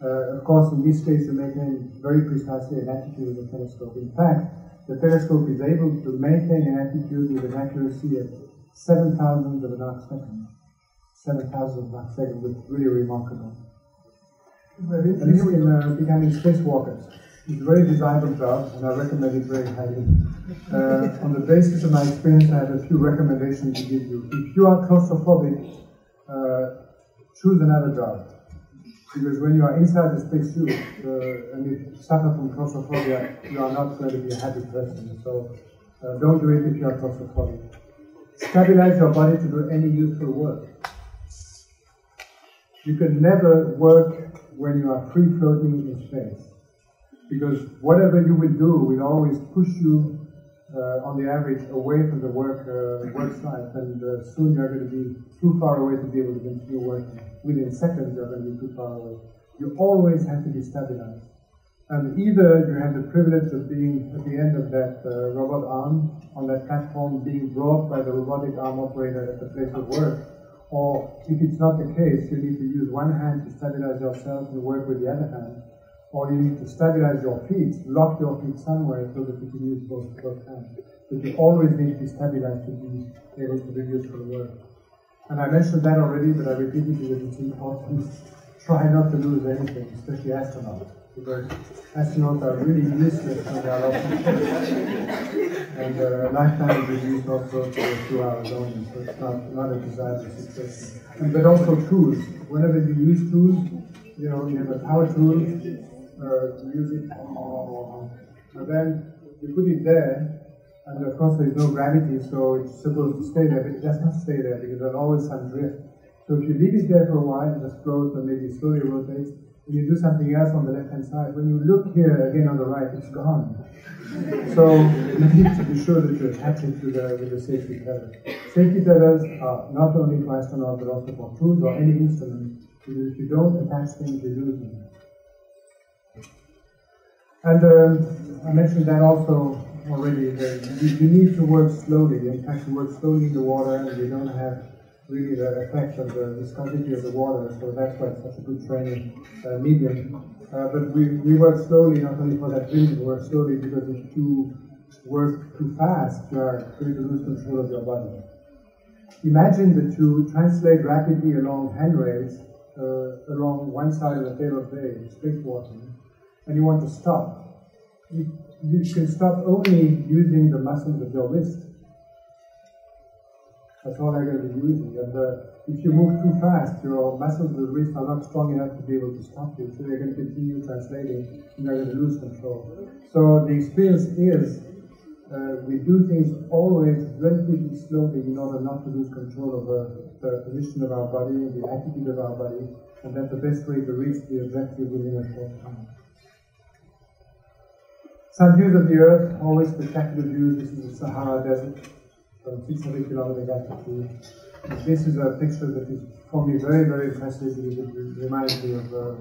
Uh, of course, in this case, you maintain very precisely an attitude of the telescope. In fact, the telescope is able to maintain an attitude with an accuracy of seven thousandths of an arc second. Seven thousandths of an arc second, which is really remarkable. And here we are becoming spacewalkers. It's a very desirable job, and I recommend it very highly. Uh, on the basis of my experience, I have a few recommendations to give you. If you are claustrophobic, uh, choose another job. Because when you are inside the spacesuit uh, and you suffer from claustrophobia, you are not going to be a happy person. So uh, don't do it if you are claustrophobic. Stabilize your body to do any useful work. You can never work when you are free floating in space because whatever you will do will always push you on the average away from the work uh, work site, and uh, soon you're going to be too far away to be able to continue working. Within seconds, you're going to be too far away. You always have to be stabilized. And either you have the privilege of being at the end of that uh, robot arm on that platform being brought by the robotic arm operator at the place of work, or if it's not the case, you need to use one hand to stabilize yourself and work with the other hand or you need to stabilize your feet, lock your feet somewhere so that you can use both, both hands. But you always need to be stabilized to be able to do useful work. And I mentioned that already, but I repeat it because it's important. Try not to lose anything, especially astronauts, because astronauts are really useless when they are lost And uh, lifetime is used also for a few hours only, so it's not, not a desirable situation. And, but also tools. Whenever you use tools, you know, you have a power tool, uh, music, and then you put it there, and of course there's no gravity, so it's supposed to stay there, but it does not stay there because there's always some drift. So if you leave it there for a while, it just floats and maybe slowly rotates, and you do something else on the left hand side, when you look here again on the right, it's gone. So [LAUGHS] you need to be sure that you attach it to the, with the safety tether. Safety tethers are not only for astronauts but also for tools or any instrument. If you don't attach things, you lose them. And um, I mentioned that also already. You, you, need to work slowly. In you work slowly in the water, and you don't have really the effect of the viscosity of the water. So that's why it's such a good training uh, medium. Uh, but we, we work slowly not only for that reason. We work slowly because if you work too fast, you are going to lose control of your body. Imagine that you translate rapidly along handrails uh, along one side of the payload bay, spacewalking and you want to stop, you, you can stop only using the muscles of your wrist. That's all I'm going to be using. And uh, if you move too fast, your muscles of the wrist are not strong enough to be able to stop you. So you're going to continue translating and you're going to lose control. So the experience is uh, we do things always relatively slowly in order not to lose control over the position of our body and the attitude of our body, and that's the best way to reach the objective within a short time. Some views of the earth, always spectacular views. This is the Sahara Desert. from 600 kilometers altitude. This is a picture that is for me very, very impressive it reminds me of uh,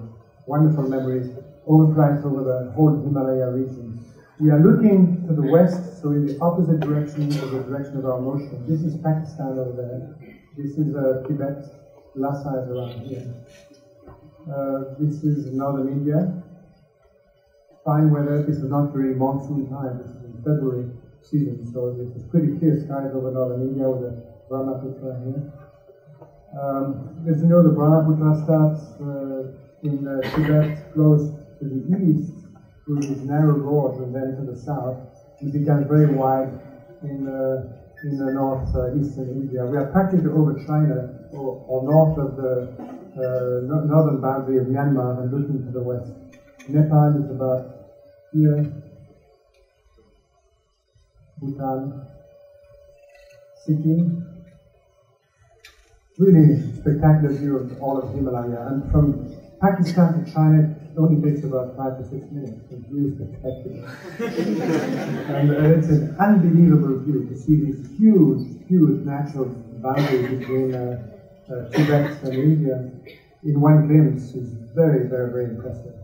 wonderful memories, overflights over the whole Himalaya region. We are looking to the west, so in the opposite direction of the direction of our motion. This is Pakistan over there. This is uh, Tibet. Lhasa is around here. Uh, this is northern India. Fine weather. This is not during monsoon time. This is in February season, so it's pretty clear skies over northern India with the Brahmaputra here. Um, as you know, the Brahmaputra starts uh, in uh, Tibet, flows to the east through these narrow gorge and then to the south. It becomes very wide in, uh, in the north uh, eastern India. We are practically over China or, or north of the uh, northern boundary of Myanmar and looking to the west. Nepal is about here, Bhutan, Sikkim, really spectacular view of all of Himalaya. And from Pakistan to China, it only takes about five to six minutes. It's really spectacular. [LAUGHS] and uh, it's an unbelievable view to see these huge, huge natural boundaries between uh, uh, Tibet and India in one glimpse is very, very, very impressive.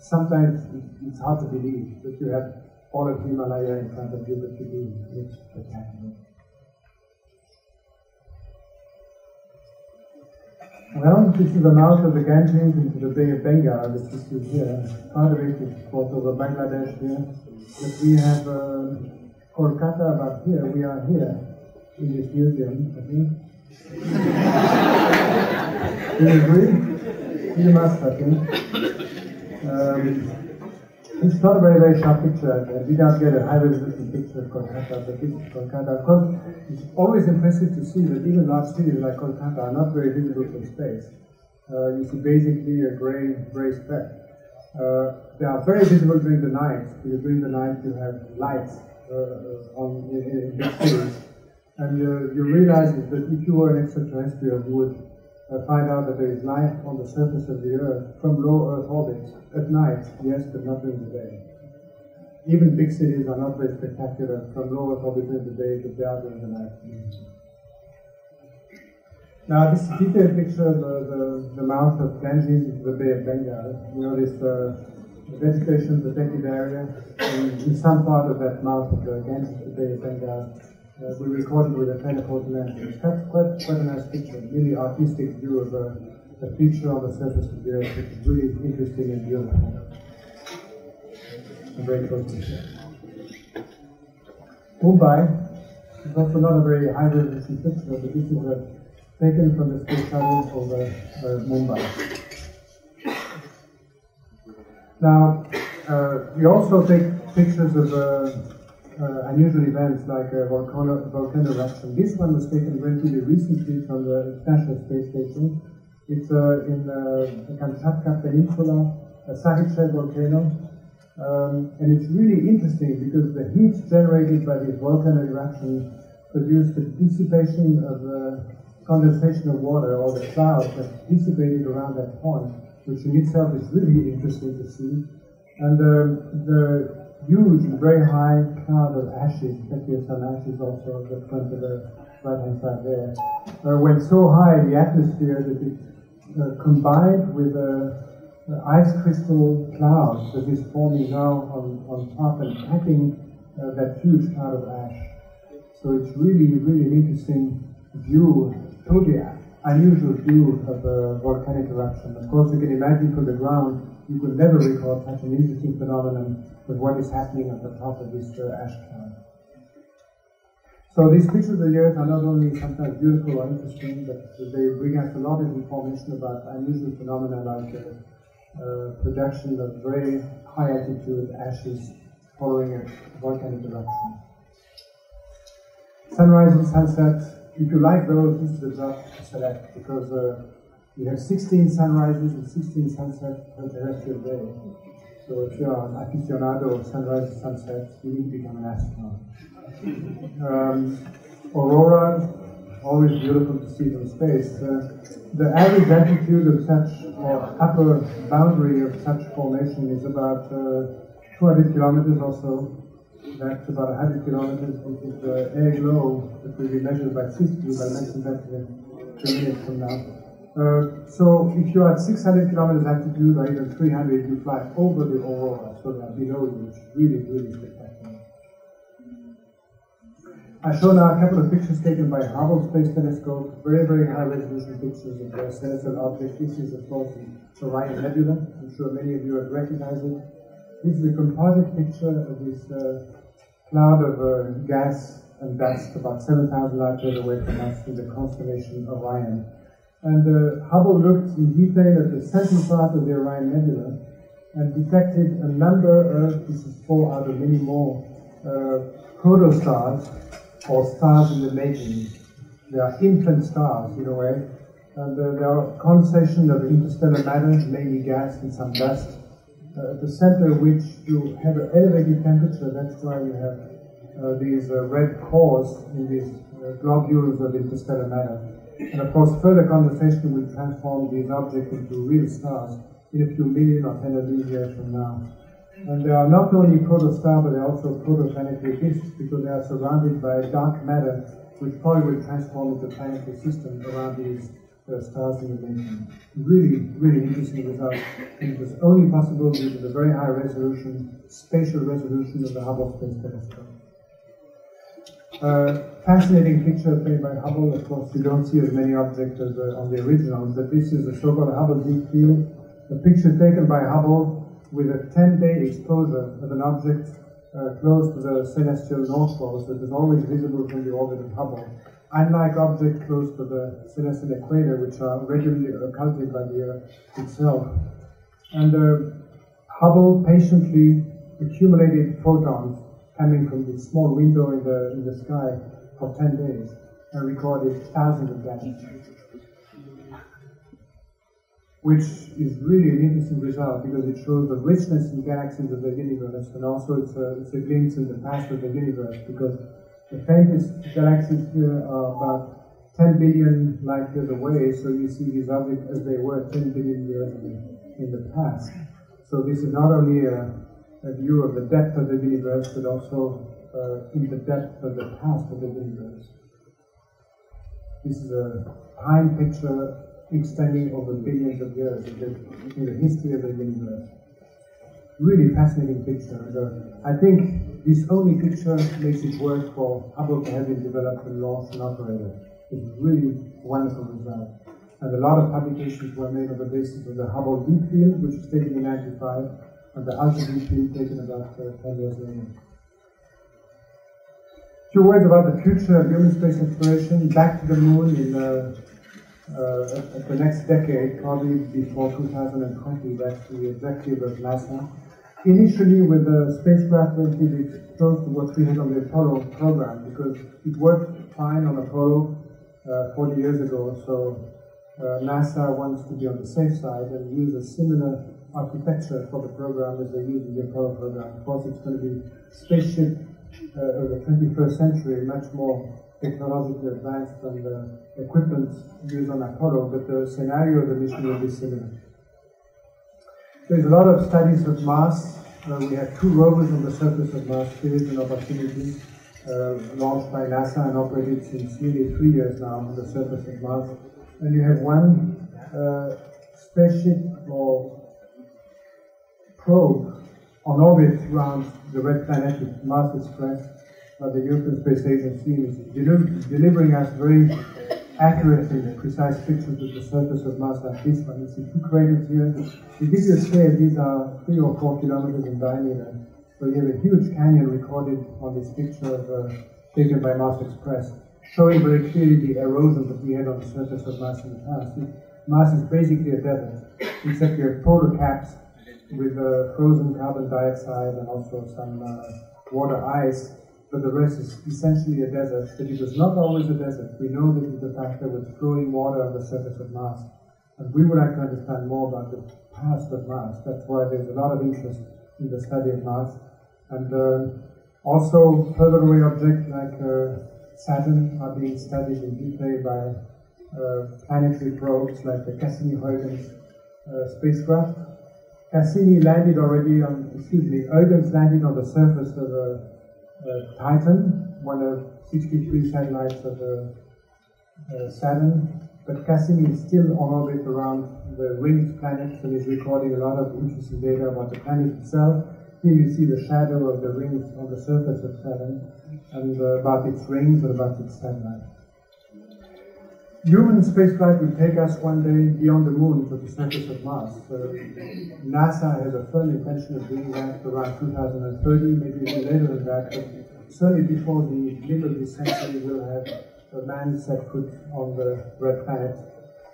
Sometimes it's hard to believe that you have all of Himalaya in front of you, but you do. It's spectacular. Well, this is the mouth of the Ganges into the Bay of Bengal, which see here. Part of it is close over Bangladesh here. But we have uh, Kolkata about here. We are here in this museum, I think. [LAUGHS] Do you agree? You must, I think. Um, it's not a very, very sharp picture. And We don't get a high resolution picture of Kolkata, but this is Kolkata. Of course, it's always impressive to see that even large cities like Kolkata are not very visible from space. Uh, you see basically a gray, gray speck. Uh, they are very visible during the night, because during the night you have lights uh, on, in, in, big cities. And uh, you realize that if you were an extraterrestrial, you would uh, find out that there is life on the surface of the Earth from low Earth orbit at night, yes, but not during the day. Even big cities are not very spectacular from low Earth orbit during the day, but they are during the night. Now, this detailed picture of the, the, the, mouth of Ganges into the Bay of Bengal, you know, this uh, vegetation protected area, in, in some part of that mouth of the Ganges, the Bay of Bengal, uh, we recorded with a telephoto lens. It's quite, quite, quite a nice picture, really artistic view of a, a feature on the surface of the earth, is really interesting and beautiful. A very close picture. Mumbai also not a very high resolution picture, but this is a, taken from the space shuttle over uh, Mumbai. Now, uh, we also take pictures of uh, uh, unusual events like a volcano, volcano eruption. This one was taken relatively recently from the International Space Station. It's uh, in uh, the Kamchatka Peninsula, a Sarychev volcano. Um, and it's really interesting because the heat generated by this volcano eruption produced the dissipation of the condensation of water, or the clouds that dissipated around that point, which in itself is really interesting to see. And um, the huge very high cloud of ashes, in fact, some ashes also at the front of the right hand side there, uh, went so high in the atmosphere that it uh, combined with the ice crystal cloud that is forming now on, on top and packing uh, that huge cloud of ash. So it's really, really interesting view, totally unusual view of a volcanic eruption. Of course, you can imagine from the ground, you could never record such an interesting phenomenon with what is happening at the top of this uh, ash cloud. So these pictures of the Earth are not only sometimes beautiful or interesting, but they bring us a lot of information about unusual phenomena like uh, uh, production of very high altitude ashes following a volcanic eruption. Sunrise and sunset, if you like those, this is the job to select because uh, we have 16 sunrises and 16 sunsets per terrestrial day. So if you're an aficionado of sunrise and sunsets, you need to become an astronaut. Um, aurora, always beautiful to see from space. Uh, the average altitude of such, or upper boundary of such formation is about uh, 200 kilometers or so. That's about 100 kilometers. This is the air glow that will be measured by SwissCube. I'll mention that in a few from now. Uh, so if you're at 600 kilometers altitude or even 300, you fly over the aurora, so that below you, is really, really spectacular. I show now a couple of pictures taken by Hubble Space Telescope, very, very high resolution pictures of the celestial object. This is, of course, the Orion Nebula. I'm sure many of you have recognized it. This is a composite picture of this uh, cloud of uh, gas and dust about 7,000 light years away from us in the constellation Orion. And uh, Hubble looked in detail at the central part of the Orion Nebula and detected a number of, this is four out of many more, uh, protostars or stars in the making. They are infant stars in a way, and uh, there are condensation of interstellar matter, mainly gas and some dust, uh, at the center of which you have an elevated temperature. That's why you have uh, these uh, red cores in these uh, globules of interstellar matter. And of course, further condensation will transform these objects into real stars in a few million or ten million years from now. And they are not only protostars, but they're also protoplanetary disks because they are surrounded by dark matter, which probably will transform into planetary systems around these uh, stars in the making. Really, really interesting result. And it was only possible due to the very high resolution, spatial resolution of the Hubble Space Telescope. Uh, fascinating picture made by Hubble. Of course, you don't see as many objects as uh, on the original, but this is a so-called Hubble Deep Field. A picture taken by Hubble with a 10-day exposure of an object uh, close to the celestial North Pole, it is always visible from the orbit of Hubble. Unlike objects close to the celestial equator, which are regularly occulted by the Earth itself. And uh, Hubble patiently accumulated photons coming from this small window in the, in the sky for 10 days and recorded thousands of galaxies which is really an interesting result because it shows the richness in galaxies of the universe and also it's a, it's a glimpse in the past of the universe because the faintest galaxies here are about 10 billion light years away, so you see these objects as they were 10 billion years in the past. So this is not only a, a, view of the depth of the universe, but also uh, in the depth of the past of the universe. This is a time picture extending over billions of years in the, in the history of the universe. Really fascinating picture. I think this only picture makes it worth for Hubble to have been developed and launched and operated. It's really wonderful result. And a lot of publications were made on the basis of the Hubble Deep Field, which was taken in 95, and the Deep Field taken about uh, 10 years later. A few words about the future of human space exploration. Back to the moon in uh, uh, the next decade, probably before 2020, that's the objective of NASA. Initially, with the spacecraft relatively close to what we had on the Apollo program, because it worked fine on Apollo uh, 40 years ago, so uh, NASA wants to be on the safe side and use a similar architecture for the program as they use in the Apollo program. Of course, it's going to be spaceship uh, of the 21st century, much more technologically advanced than the equipment used on Apollo, but the scenario of the mission will be similar. There's a lot of studies of Mars. Uh, we have two rovers on the surface of Mars, Spirit and Opportunity, uh, launched by NASA and operated since nearly three years now on the surface of Mars. And you have one uh, spaceship or probe on orbit around the red planet, Mars Express, uh, the European Space Agency is delivering us very accurate and precise pictures of the surface of Mars like this one. You see two craters here. To give you a scale, these are three or four kilometers in diameter. So you have a huge canyon recorded on this picture of, uh, taken by Mars Express, showing very clearly the erosion that we had on the surface of Mars in the past. Mars is basically a desert, except you have polar caps with uh, frozen carbon dioxide and also some uh, water ice but the rest is essentially a desert, but it was not always a desert. We know that in the fact there was flowing water on the surface of Mars. And we would like to understand more about the past of Mars. That's why there's a lot of interest in the study of Mars. And uh, also further away objects like uh, Saturn are being studied in detail by uh, planetary probes like the Cassini-Huygens uh, spacecraft. Cassini landed already on, excuse me, Huygens landed on the surface of a uh, Titan, one of 63 satellites of uh, Saturn, but Cassini is still on orbit around the ringed planet and is recording a lot of interesting data about the planet itself. Here you see the shadow of the rings on the surface of Saturn and uh, about its rings and about its satellites. Human spaceflight will take us one day beyond the moon to the surface of Mars. Uh, NASA has a firm intention of doing that around 2030, maybe even later than that, but certainly before the middle of this century, we'll have a man set foot on the red planet.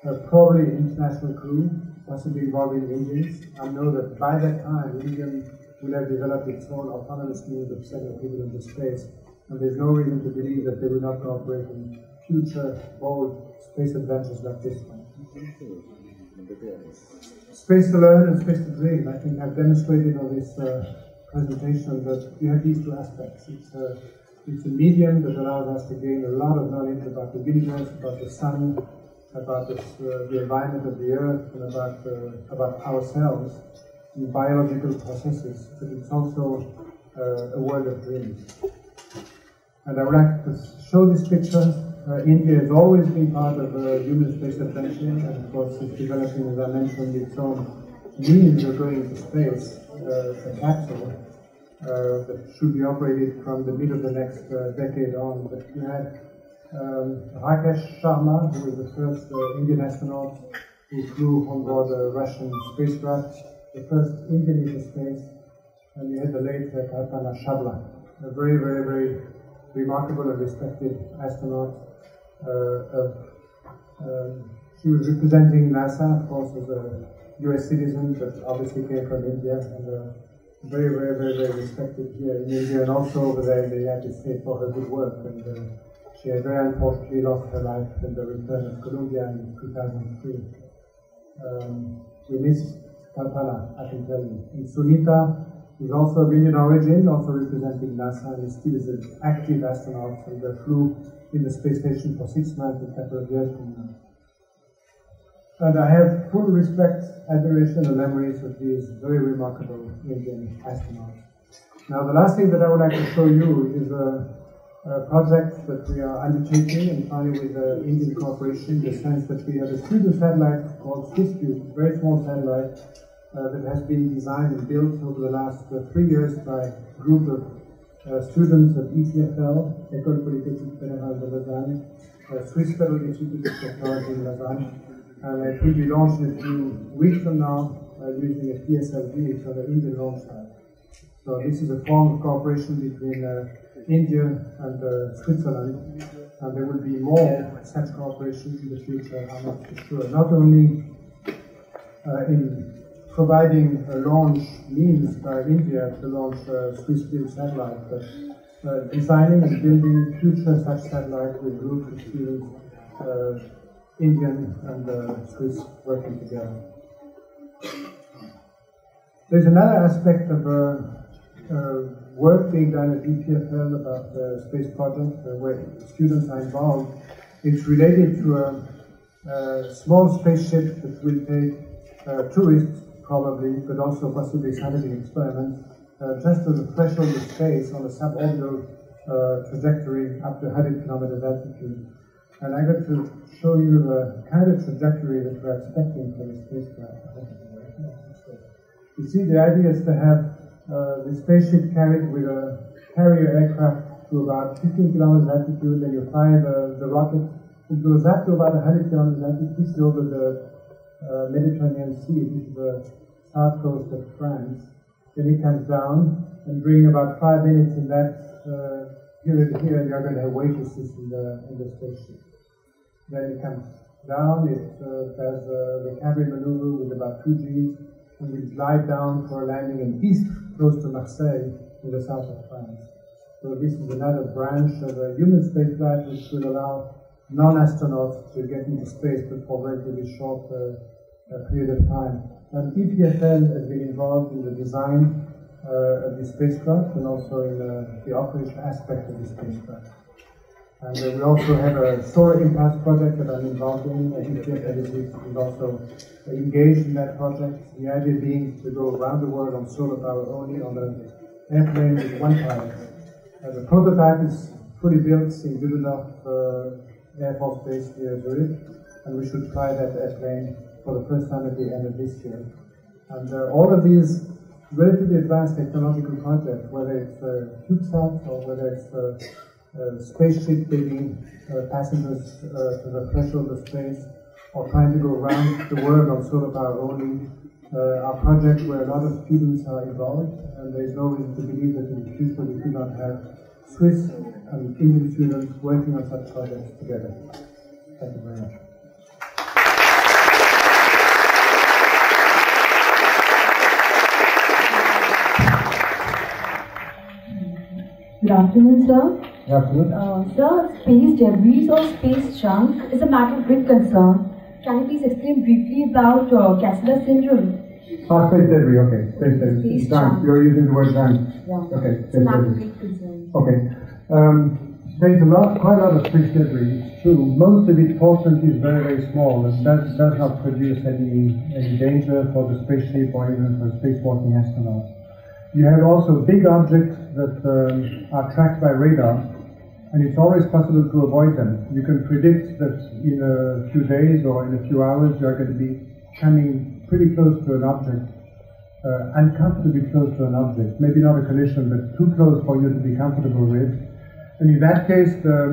Uh, probably an international crew, possibly involving Indians. I know that by that time, India will have developed its own autonomous means of sending people into space, and there's no reason to believe that they will not cooperate in future bold space adventures like this one. Space to learn and space to dream. I think I've demonstrated on this uh, presentation that you have these two aspects. It's a, it's a medium that allows us to gain a lot of knowledge about the universe, about the sun, about this, uh, the environment of the earth, and about, uh, about ourselves in biological processes. But it's also uh, a world of dreams. And I would like to show this picture uh, India has always been part of uh, human space adventure, and of course it's developing, as I mentioned, its own means of going to space, uh, a capsule uh, that should be operated from the middle of the next uh, decade on. But we had um, Rakesh Sharma, who was the first Indian astronaut who flew on board a Russian spacecraft, the first Indian into space, and we had the late Kalpana Chawla, a very, very, very remarkable and respected astronaut uh, um, she was representing NASA, of course, as a US citizen, but obviously came from India and uh, very, very, very, very respected here in India and also over there in the United States for her good work. And uh, she had very unfortunately lost her life in the return of Columbia in 2003. Um, we miss Kalpana, I can tell you. And Sunita is also of Indian origin, also representing NASA, and still is an active astronaut and flew in the space station for six months a couple years from now. And I have full respect, admiration, and memories of these very remarkable Indian astronauts. Now, the last thing that I would like to show you is a, a project that we are undertaking and finally with the Indian Corporation in the sense that we have a student satellite called SwissCube, a very small satellite uh, that has been designed and built over the last uh, three years by a group of uh, students of EPFL, École Polytechnique Fédérale de Lausanne, uh, Swiss Federal Institute of Technology in Lausanne, and it will be launched in a few weeks from now uh, using a PSLV, so the Indian launch site. So this is a form of cooperation between uh, India and uh, Switzerland, and there will be more such cooperation in the future, I'm not sure. Not only uh, in providing a launch means by India to launch a Swiss-built satellite, but uh, designing and building future such satellite with of students, uh, Indian and uh, Swiss working together. There's another aspect of uh, uh, work being done at EPFL about the space project uh, where students are involved. It's related to a, a small spaceship that will take tourists probably, but also possibly scientific experiments, uh, just as a threshold of space on a suborbital uh, trajectory up to 100 kilometers altitude. And I got to show you the kind of trajectory that we're expecting for the spacecraft. You see, the idea is to have uh, the spaceship carried with a carrier aircraft to about 15 kilometers altitude, then you fire the, the rocket. It goes up to about 100 kilometers altitude, over the uh, Mediterranean Sea. This is the south coast of France. Then it comes down, and during about five minutes in that uh, period here, you're going to have waitresses in the, in the spaceship. Then it comes down, it uh, does uh, recovery maneuver with about two Gs, and we glide down for a landing in Istres, close to Marseille, in the south of France. So this is another branch of a human spaceflight which will allow non-astronauts to get into space but for a relatively short uh, uh period of time. And EPFL has been involved in the design uh, of the spacecraft and also in uh, the operational aspect of the spacecraft. And uh, we also have a solar impulse project that I'm involved in. EPFL is also engaged in that project. The idea being to go around the world on solar power only on an airplane with one pilot. The prototype is fully built in Dübendorf uh, Air Force Base near Zurich, and we should try that airplane for the first time at the end of this year. And uh, all of these relatively advanced technological projects, whether it's uh, CubeSat or whether it's uh, uh, spaceship taking uh, passengers uh, to the threshold of the space, or trying to go around the world on solar power only, uh, are projects where a lot of students are involved, and there is no reason to believe that in the future we do not have Swiss and Indian students working on such projects together. Thank you very much.
Good afternoon, sir.
Good afternoon.
Uh, sir, space debris or space junk is a matter of great concern. Can you please explain briefly about uh, Kessler syndrome?
Ah, space debris, okay. Space debris.
Space
Junk. You're using the word junk.
Yeah.
Okay,
It's a
space
matter of great concern.
Okay. Um, there's a lot, quite a lot of space debris. It's true. Most of it, fortunately, is very, very small. and does, does not produce any, any danger for the spaceship or even for spacewalking astronauts. You have also big objects that um, are tracked by radar, and it's always possible to avoid them. You can predict that in a few days or in a few hours you are going to be coming pretty close to an object, uh, uncomfortably close to an object. Maybe not a collision, but too close for you to be comfortable with. And in that case, the,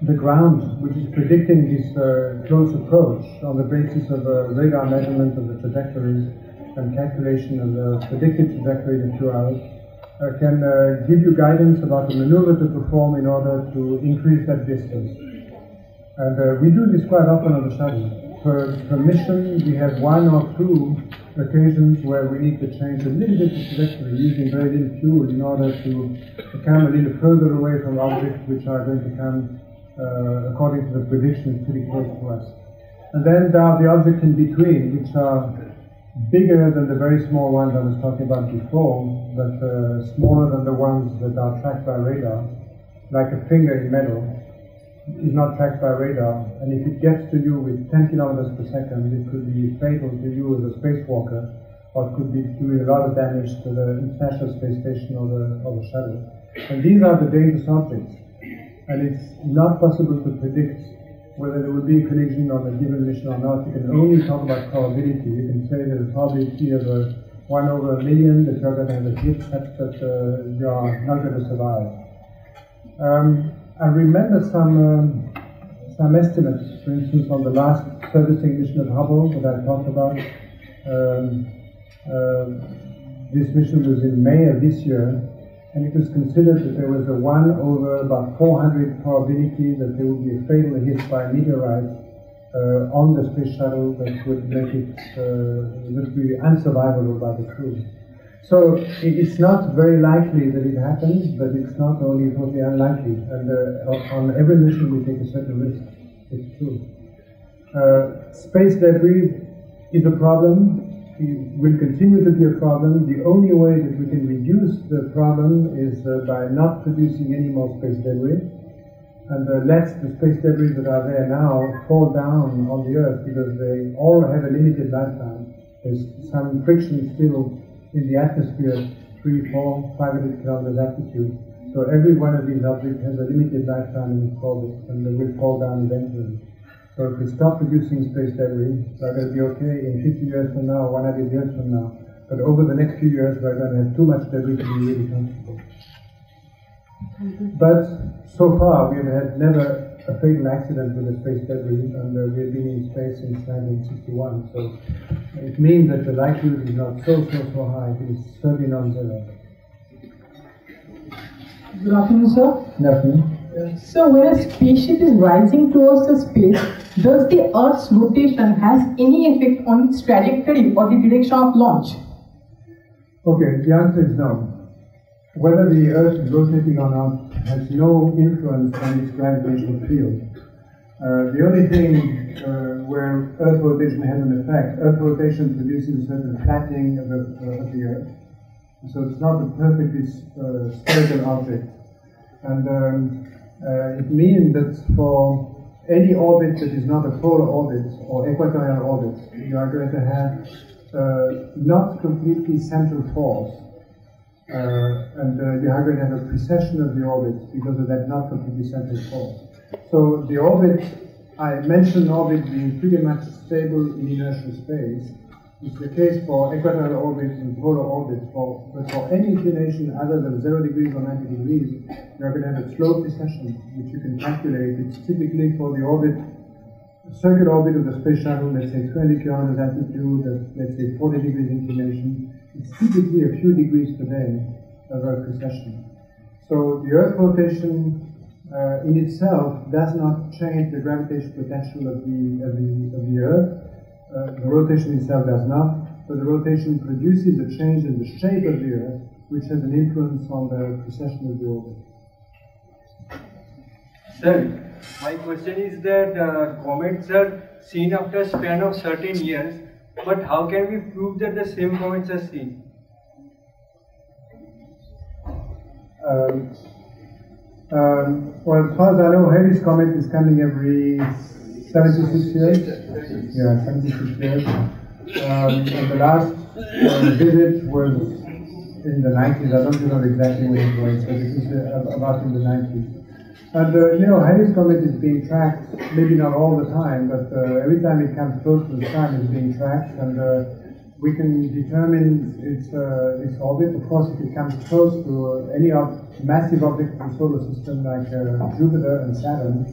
the ground, which is predicting this uh, close approach on the basis of a radar measurement of the trajectories and calculation of the predicted trajectory in a few hours, uh, can uh, give you guidance about the maneuver to perform in order to increase that distance. And uh, we do this quite often on the shuttle. Per, per mission, we have one or two occasions where we need to change a little bit the trajectory using very little fuel in order to, to come a little further away from objects which are going to come, uh, according to the predictions, pretty close to us. And then there are the objects in between, which are bigger than the very small ones I was talking about before, but uh, smaller than the ones that are tracked by radar, like a finger in metal is not tracked by radar, and if it gets to you with 10 kilometers per second, it could be fatal to you as a spacewalker, or it could be doing a lot of damage to the International Space Station or the, or the shuttle. And these are the dangerous objects, and it's not possible to predict whether there will be a collision on a given mission or not. You can only talk about probability. You can say that the probability of a one over a million that you're going to have a hit such that uh, you are not going to survive. Um, I remember some um, some estimates, for instance, on the last servicing mission of Hubble that I talked about. Um, uh, this mission was in May of this year, and it was considered that there was a 1 over about 400 probability that there would be a fatal hit by a meteorite uh, on the space shuttle that would make it uh, be unsurvivable by the crew. So it's not very likely that it happens, but it's not only totally unlikely. And uh, on on every mission we take a certain risk. It's true. Uh, space debris is a problem. Will continue to be a problem. The only way that we can reduce the problem is uh, by not producing any more space debris and uh, let the space debris that are there now fall down on the Earth because they all have a limited lifetime. There's some friction still in the atmosphere, three, four, five hundred kilometers altitude. So every one of these objects has a limited lifetime in orbit and they will fall down eventually. So if we stop producing space debris, we're going to be okay in 50 years from now, 100 years from now. But over the next few years, we're going to have too much debris to be really comfortable. But so far, we have had never a fatal accident with a space debris, and uh, we have been in space since 1961. So it means that the likelihood is not so, so, so high. It is certainly not zero.
Good afternoon, sir.
Nothing.
So, when a spaceship is rising towards the space, does the Earth's rotation has any effect on its trajectory or the direction of launch?
Okay, the answer is no. Whether the Earth is rotating or not has no influence on its gravitational field. Uh, the only thing uh, where Earth rotation has an effect, Earth rotation produces a certain flattening of the, uh, of the Earth. So it's not a perfectly uh, spherical object. And um, uh, it means that for any orbit that is not a polar orbit or equatorial orbit, you are going to have uh, not completely central force. Uh, and uh, you are going to have a precession of the orbit because of that not completely central force. So the orbit, I mentioned orbit being pretty much stable in inertial space. It's the case for equatorial orbits and polar orbits. For, but for any inclination other than 0 degrees or 90 degrees, you're going to have a slow precession, which you can calculate. It's typically for the orbit circular orbit of the space shuttle, let's say 20 kilometers altitude, at, let's say 40 degrees inclination, it's typically a few degrees per day of a precession. So the Earth rotation uh, in itself does not change the gravitational potential of the, of the, of the Earth. Uh, the rotation itself does not, but the rotation produces a change in the shape of the Earth, which has an influence on the precession of the orbit.
Sir, my question is that uh, comets are seen after a span of certain years, but how can we prove that the same comets are seen?
Um, um, well, as far as I know, Halley's Comet is coming every 76 years. Yeah, 76 years. Um, the last uh, visit was in the 90s. I don't know exactly when it was, but it was uh, about in the 90s. And uh, you know, Halley's Comet is being tracked, maybe not all the time, but uh, every time it comes close to the sun, it's being tracked, and uh, we can determine its its orbit. Of course, if it comes close to any ob- massive object in the solar system like Jupiter and Saturn,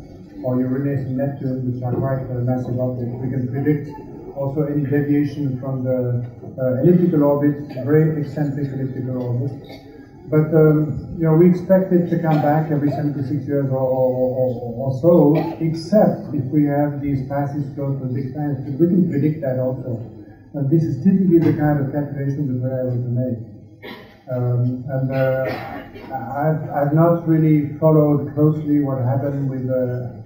or Uranus and Neptune, which are quite uh, massive objects, we can predict also any deviation from the elliptical orbit, very eccentric elliptical orbit. But um, you know, we expect it to come back every 76 years or, or, or, or so, except if we have these passes close to big planets. But we can predict that also. And this is typically the kind of calculation that we're able to make. Um, and uh, I've, I've not really followed closely what happened with the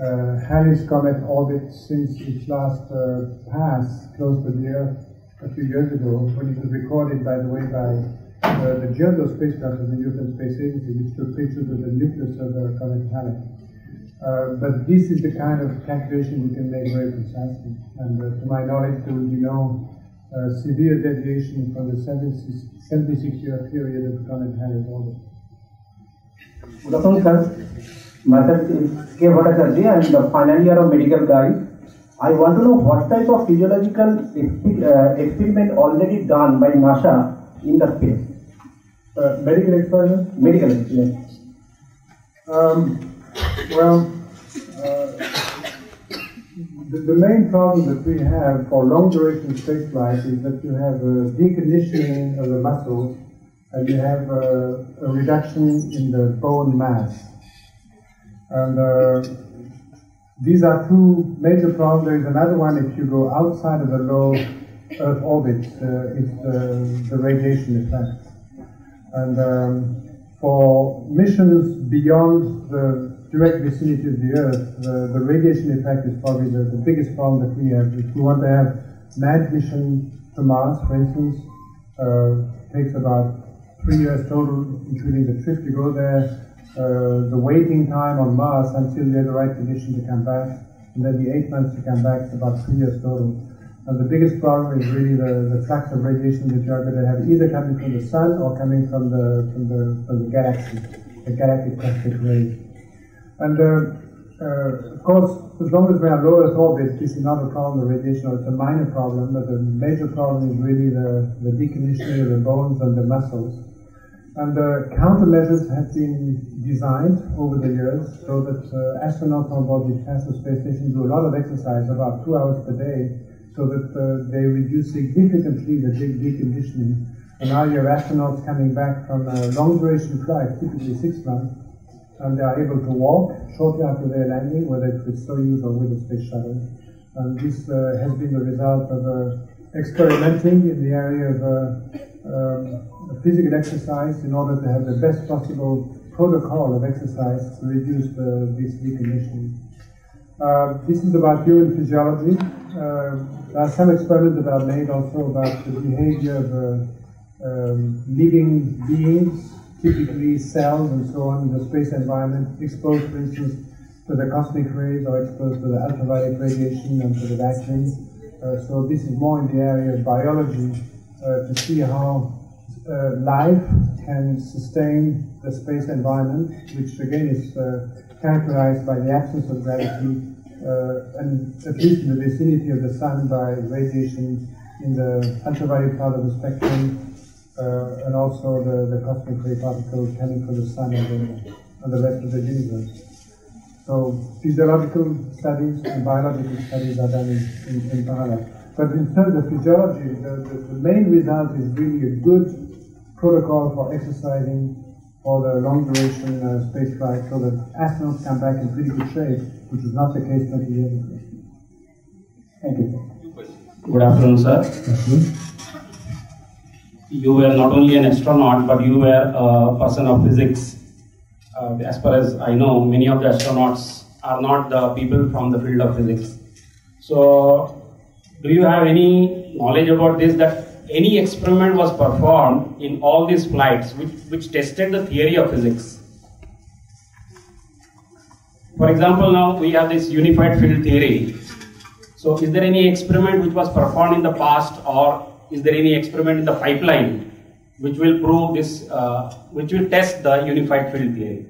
uh, Halley's Comet orbit since its last uh, pass close to the Earth a few years ago, when it was recorded, by the way, by uh, the Giotto spacecraft of the European Space Agency, which took pictures of the nucleus of the comet Halley. Uh, but this is the kind of calculation we can make very precisely. And uh, to my knowledge, there will be no uh, severe deviation from the 76-year period of comet Halley's orbit.
Good afternoon, sir. Myself is K. Bhattacharjee. I am the final year of medical guy. I want to know what type of physiological exper- uh, experiment already done by NASA in the space.
Uh, medical experiment?
Medical, yes.
Um, well, uh, the, the main problem that we have for long duration space flight is that you have a deconditioning of the muscles and you have a, a reduction in the bone mass. And uh, these are two major problems. There is another one if you go outside of the low Earth orbit, uh, it's the, the radiation effect. And um, for missions beyond the direct vicinity of the Earth, the, the radiation effect is probably the, the, biggest problem that we have. If we want to have manned mission to Mars, for instance, uh, takes about three years total, including the trip to go there, uh, the waiting time on Mars until you have the right condition to come back, and then the eight months to come back is about three years total. And the biggest problem is really the, the flux of radiation that you're going to have either coming from the sun or coming from the from the from the galaxy, the galactic cosmic rays. And uh, uh, of course, as long as we are low Earth orbit, this is not a problem, the radiation, or it's a minor problem, but the major problem is really the, the deconditioning of the bones and the muscles. And uh, countermeasures have been designed over the years so that uh, astronauts on board the International Space Station do a lot of exercise, about two hours per day, so that uh, they reduce significantly the de- deconditioning. And now you have astronauts coming back from a long duration flight, typically six months, and they are able to walk shortly after their landing, whether it's with Soyuz or with the space shuttle. And this uh, has been the result of uh, experimenting in the area of uh, um, physical exercise in order to have the best possible protocol of exercise to reduce the, this deconditioning. Uh, this is about human physiology. Uh, there are some experiments that are made also about the behavior of uh, um, living beings, typically cells and so on, in the space environment, exposed, for instance, to the cosmic rays or exposed to the ultraviolet radiation and to the vacuum. Uh, so this is more in the area of biology to see how uh, life can sustain the space environment, which again is uh, characterized by the absence of gravity, uh, and at least in the vicinity of the sun by radiation in the ultraviolet part of the spectrum, uh, and also the, the cosmic ray particles coming from the sun and the, and the rest of the universe. So physiological studies and biological studies are done in, in, in parallel. But in terms of physiology, the, the, the main result is really a good protocol for exercising for the long duration uh, space flight so that astronauts come back in pretty good shape, which was not the case 20 years ago. Thank you.
Good afternoon, sir. You were not only an astronaut, but you were a person of physics. Uh, as far as I know, many of the astronauts are not the people from the field of physics. So, do you have any knowledge about this? That any experiment was performed in all these flights which, which tested the theory of physics? For example, now we have this unified field theory. So, is there any experiment which was performed in the past, or is there any experiment in the pipeline which will prove this, uh, which will test the unified field theory?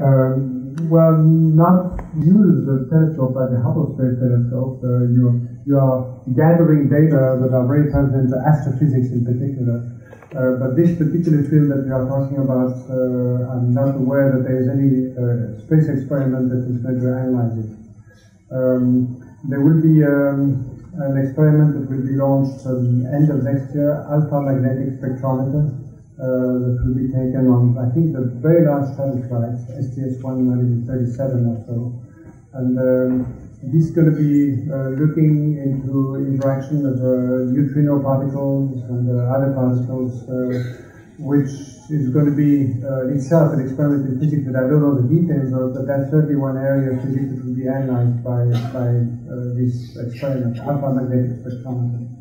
Um, well, not use the telescope like the Hubble Space Telescope. Uh, you, you are gathering data that are very pertinent to astrophysics in particular. Uh, but this particular field that we are talking about, uh, I'm not aware that there is any uh, space experiment that is going to analyze it. Um, there will be um, an experiment that will be launched um, end of next year, alpha magnetic spectrometer, that will be taken on, I think, the very shuttle flights, STS-137 or so. And um, this is going to be uh, looking into interaction of uh, neutrino particles and uh, other particles, uh, which is going to be uh, itself an experiment in physics that I don't know the details of, but that's certainly one area of physics that will be analyzed by, by this experiment, alpha magnetic spectrometer.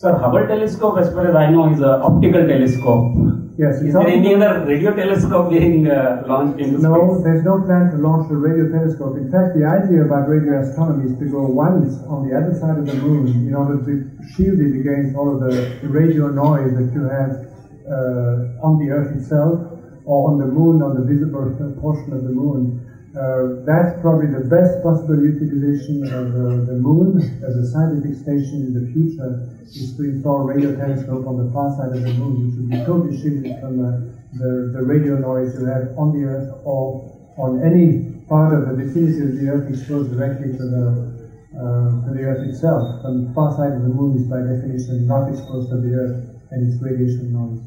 Sir, Hubble telescope, as far as I know, is an optical telescope.
Yes,
Is there any other radio telescope being uh, launched into
No,
space?
there's no plan to launch a radio telescope. In fact, the idea about radio astronomy is to go once on the other side of the moon in order to shield it against all of the radio noise that you have uh, on the Earth itself or on the moon, on the visible portion of the moon. Uh, that's probably the best possible utilization of uh, the moon as a scientific station in the future is to install radio telescope on the far side of the moon, which will be totally shielded from uh, the, the radio noise you have on the Earth or on any part of the vicinity of the Earth exposed directly to the uh, to the Earth itself. And the far side of the moon is by definition not exposed to the Earth and its radiation noise.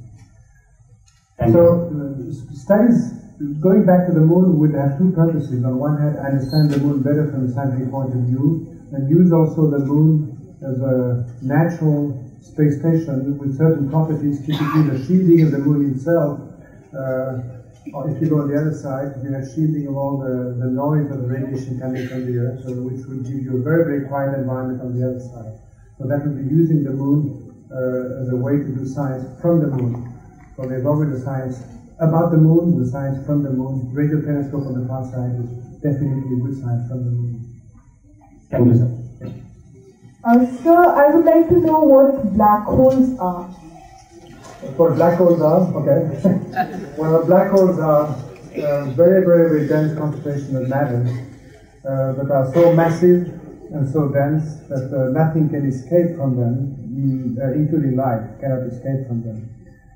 Thank
so uh, studies going back to the moon would have two purposes. On one hand, understand the moon better from a scientific point of view, and use also the moon as a natural space station with certain properties, typically the shielding of the moon itself. Uh, if you go on the other side, you have shielding of all the, the noise of the radiation coming from the Earth, so which would give you a very, very quiet environment on the other side. So that would be using the moon uh, as a way to do science from the moon. So there's always the science about the moon, the science from the moon. Radio telescope on the far side is definitely good science from the moon.
Thank you, sir.
Uh, sir, I would like to know what black holes are.
What black holes are, okay. [LAUGHS] well, black holes are uh, very, very, very dense concentration of matter uh, that are so massive and so dense that uh, nothing can escape from them, mm, uh, including light cannot escape from them.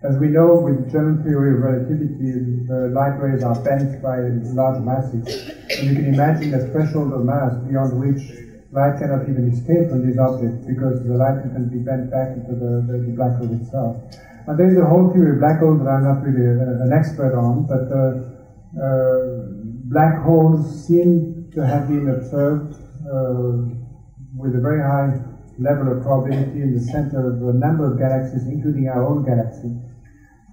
As we know, with general theory of relativity, the light rays are bent by large masses. And you can imagine a threshold of mass beyond which light cannot even escape from these objects because the light can be bent back into the, the, the black hole itself. And there's a whole theory of black holes that I'm not really a, an expert on, but uh, uh, black holes seem to have been observed uh, with a very high level of probability in the center of a number of galaxies, including our own galaxy.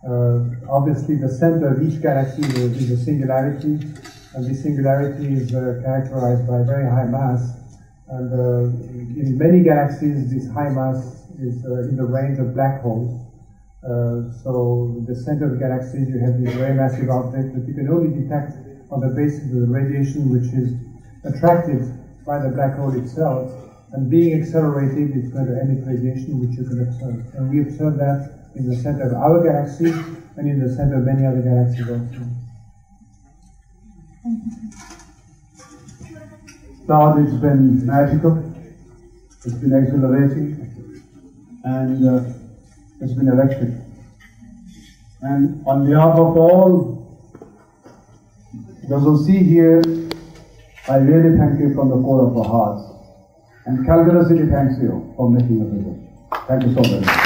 Uh, obviously, the center of each galaxy is a, singularity, and this singularity is uh, characterized by very high mass. And uh, in many galaxies, this high mass is uh, in the range of black holes. Uh, so, the center of galaxies, you have these very massive objects that you can only detect on the basis of the radiation which is attracted by the black hole itself and being accelerated is going to emit radiation, which you can observe. And we observe that in the center of our galaxy and in the center of many other galaxies also.
Claude, it's been magical, it's been exhilarating, and uh, it's been electric. And on behalf of all those who see here, I really thank you from the core of our hearts. And Calcutta City thanks you for making a visit. Thank you so very much.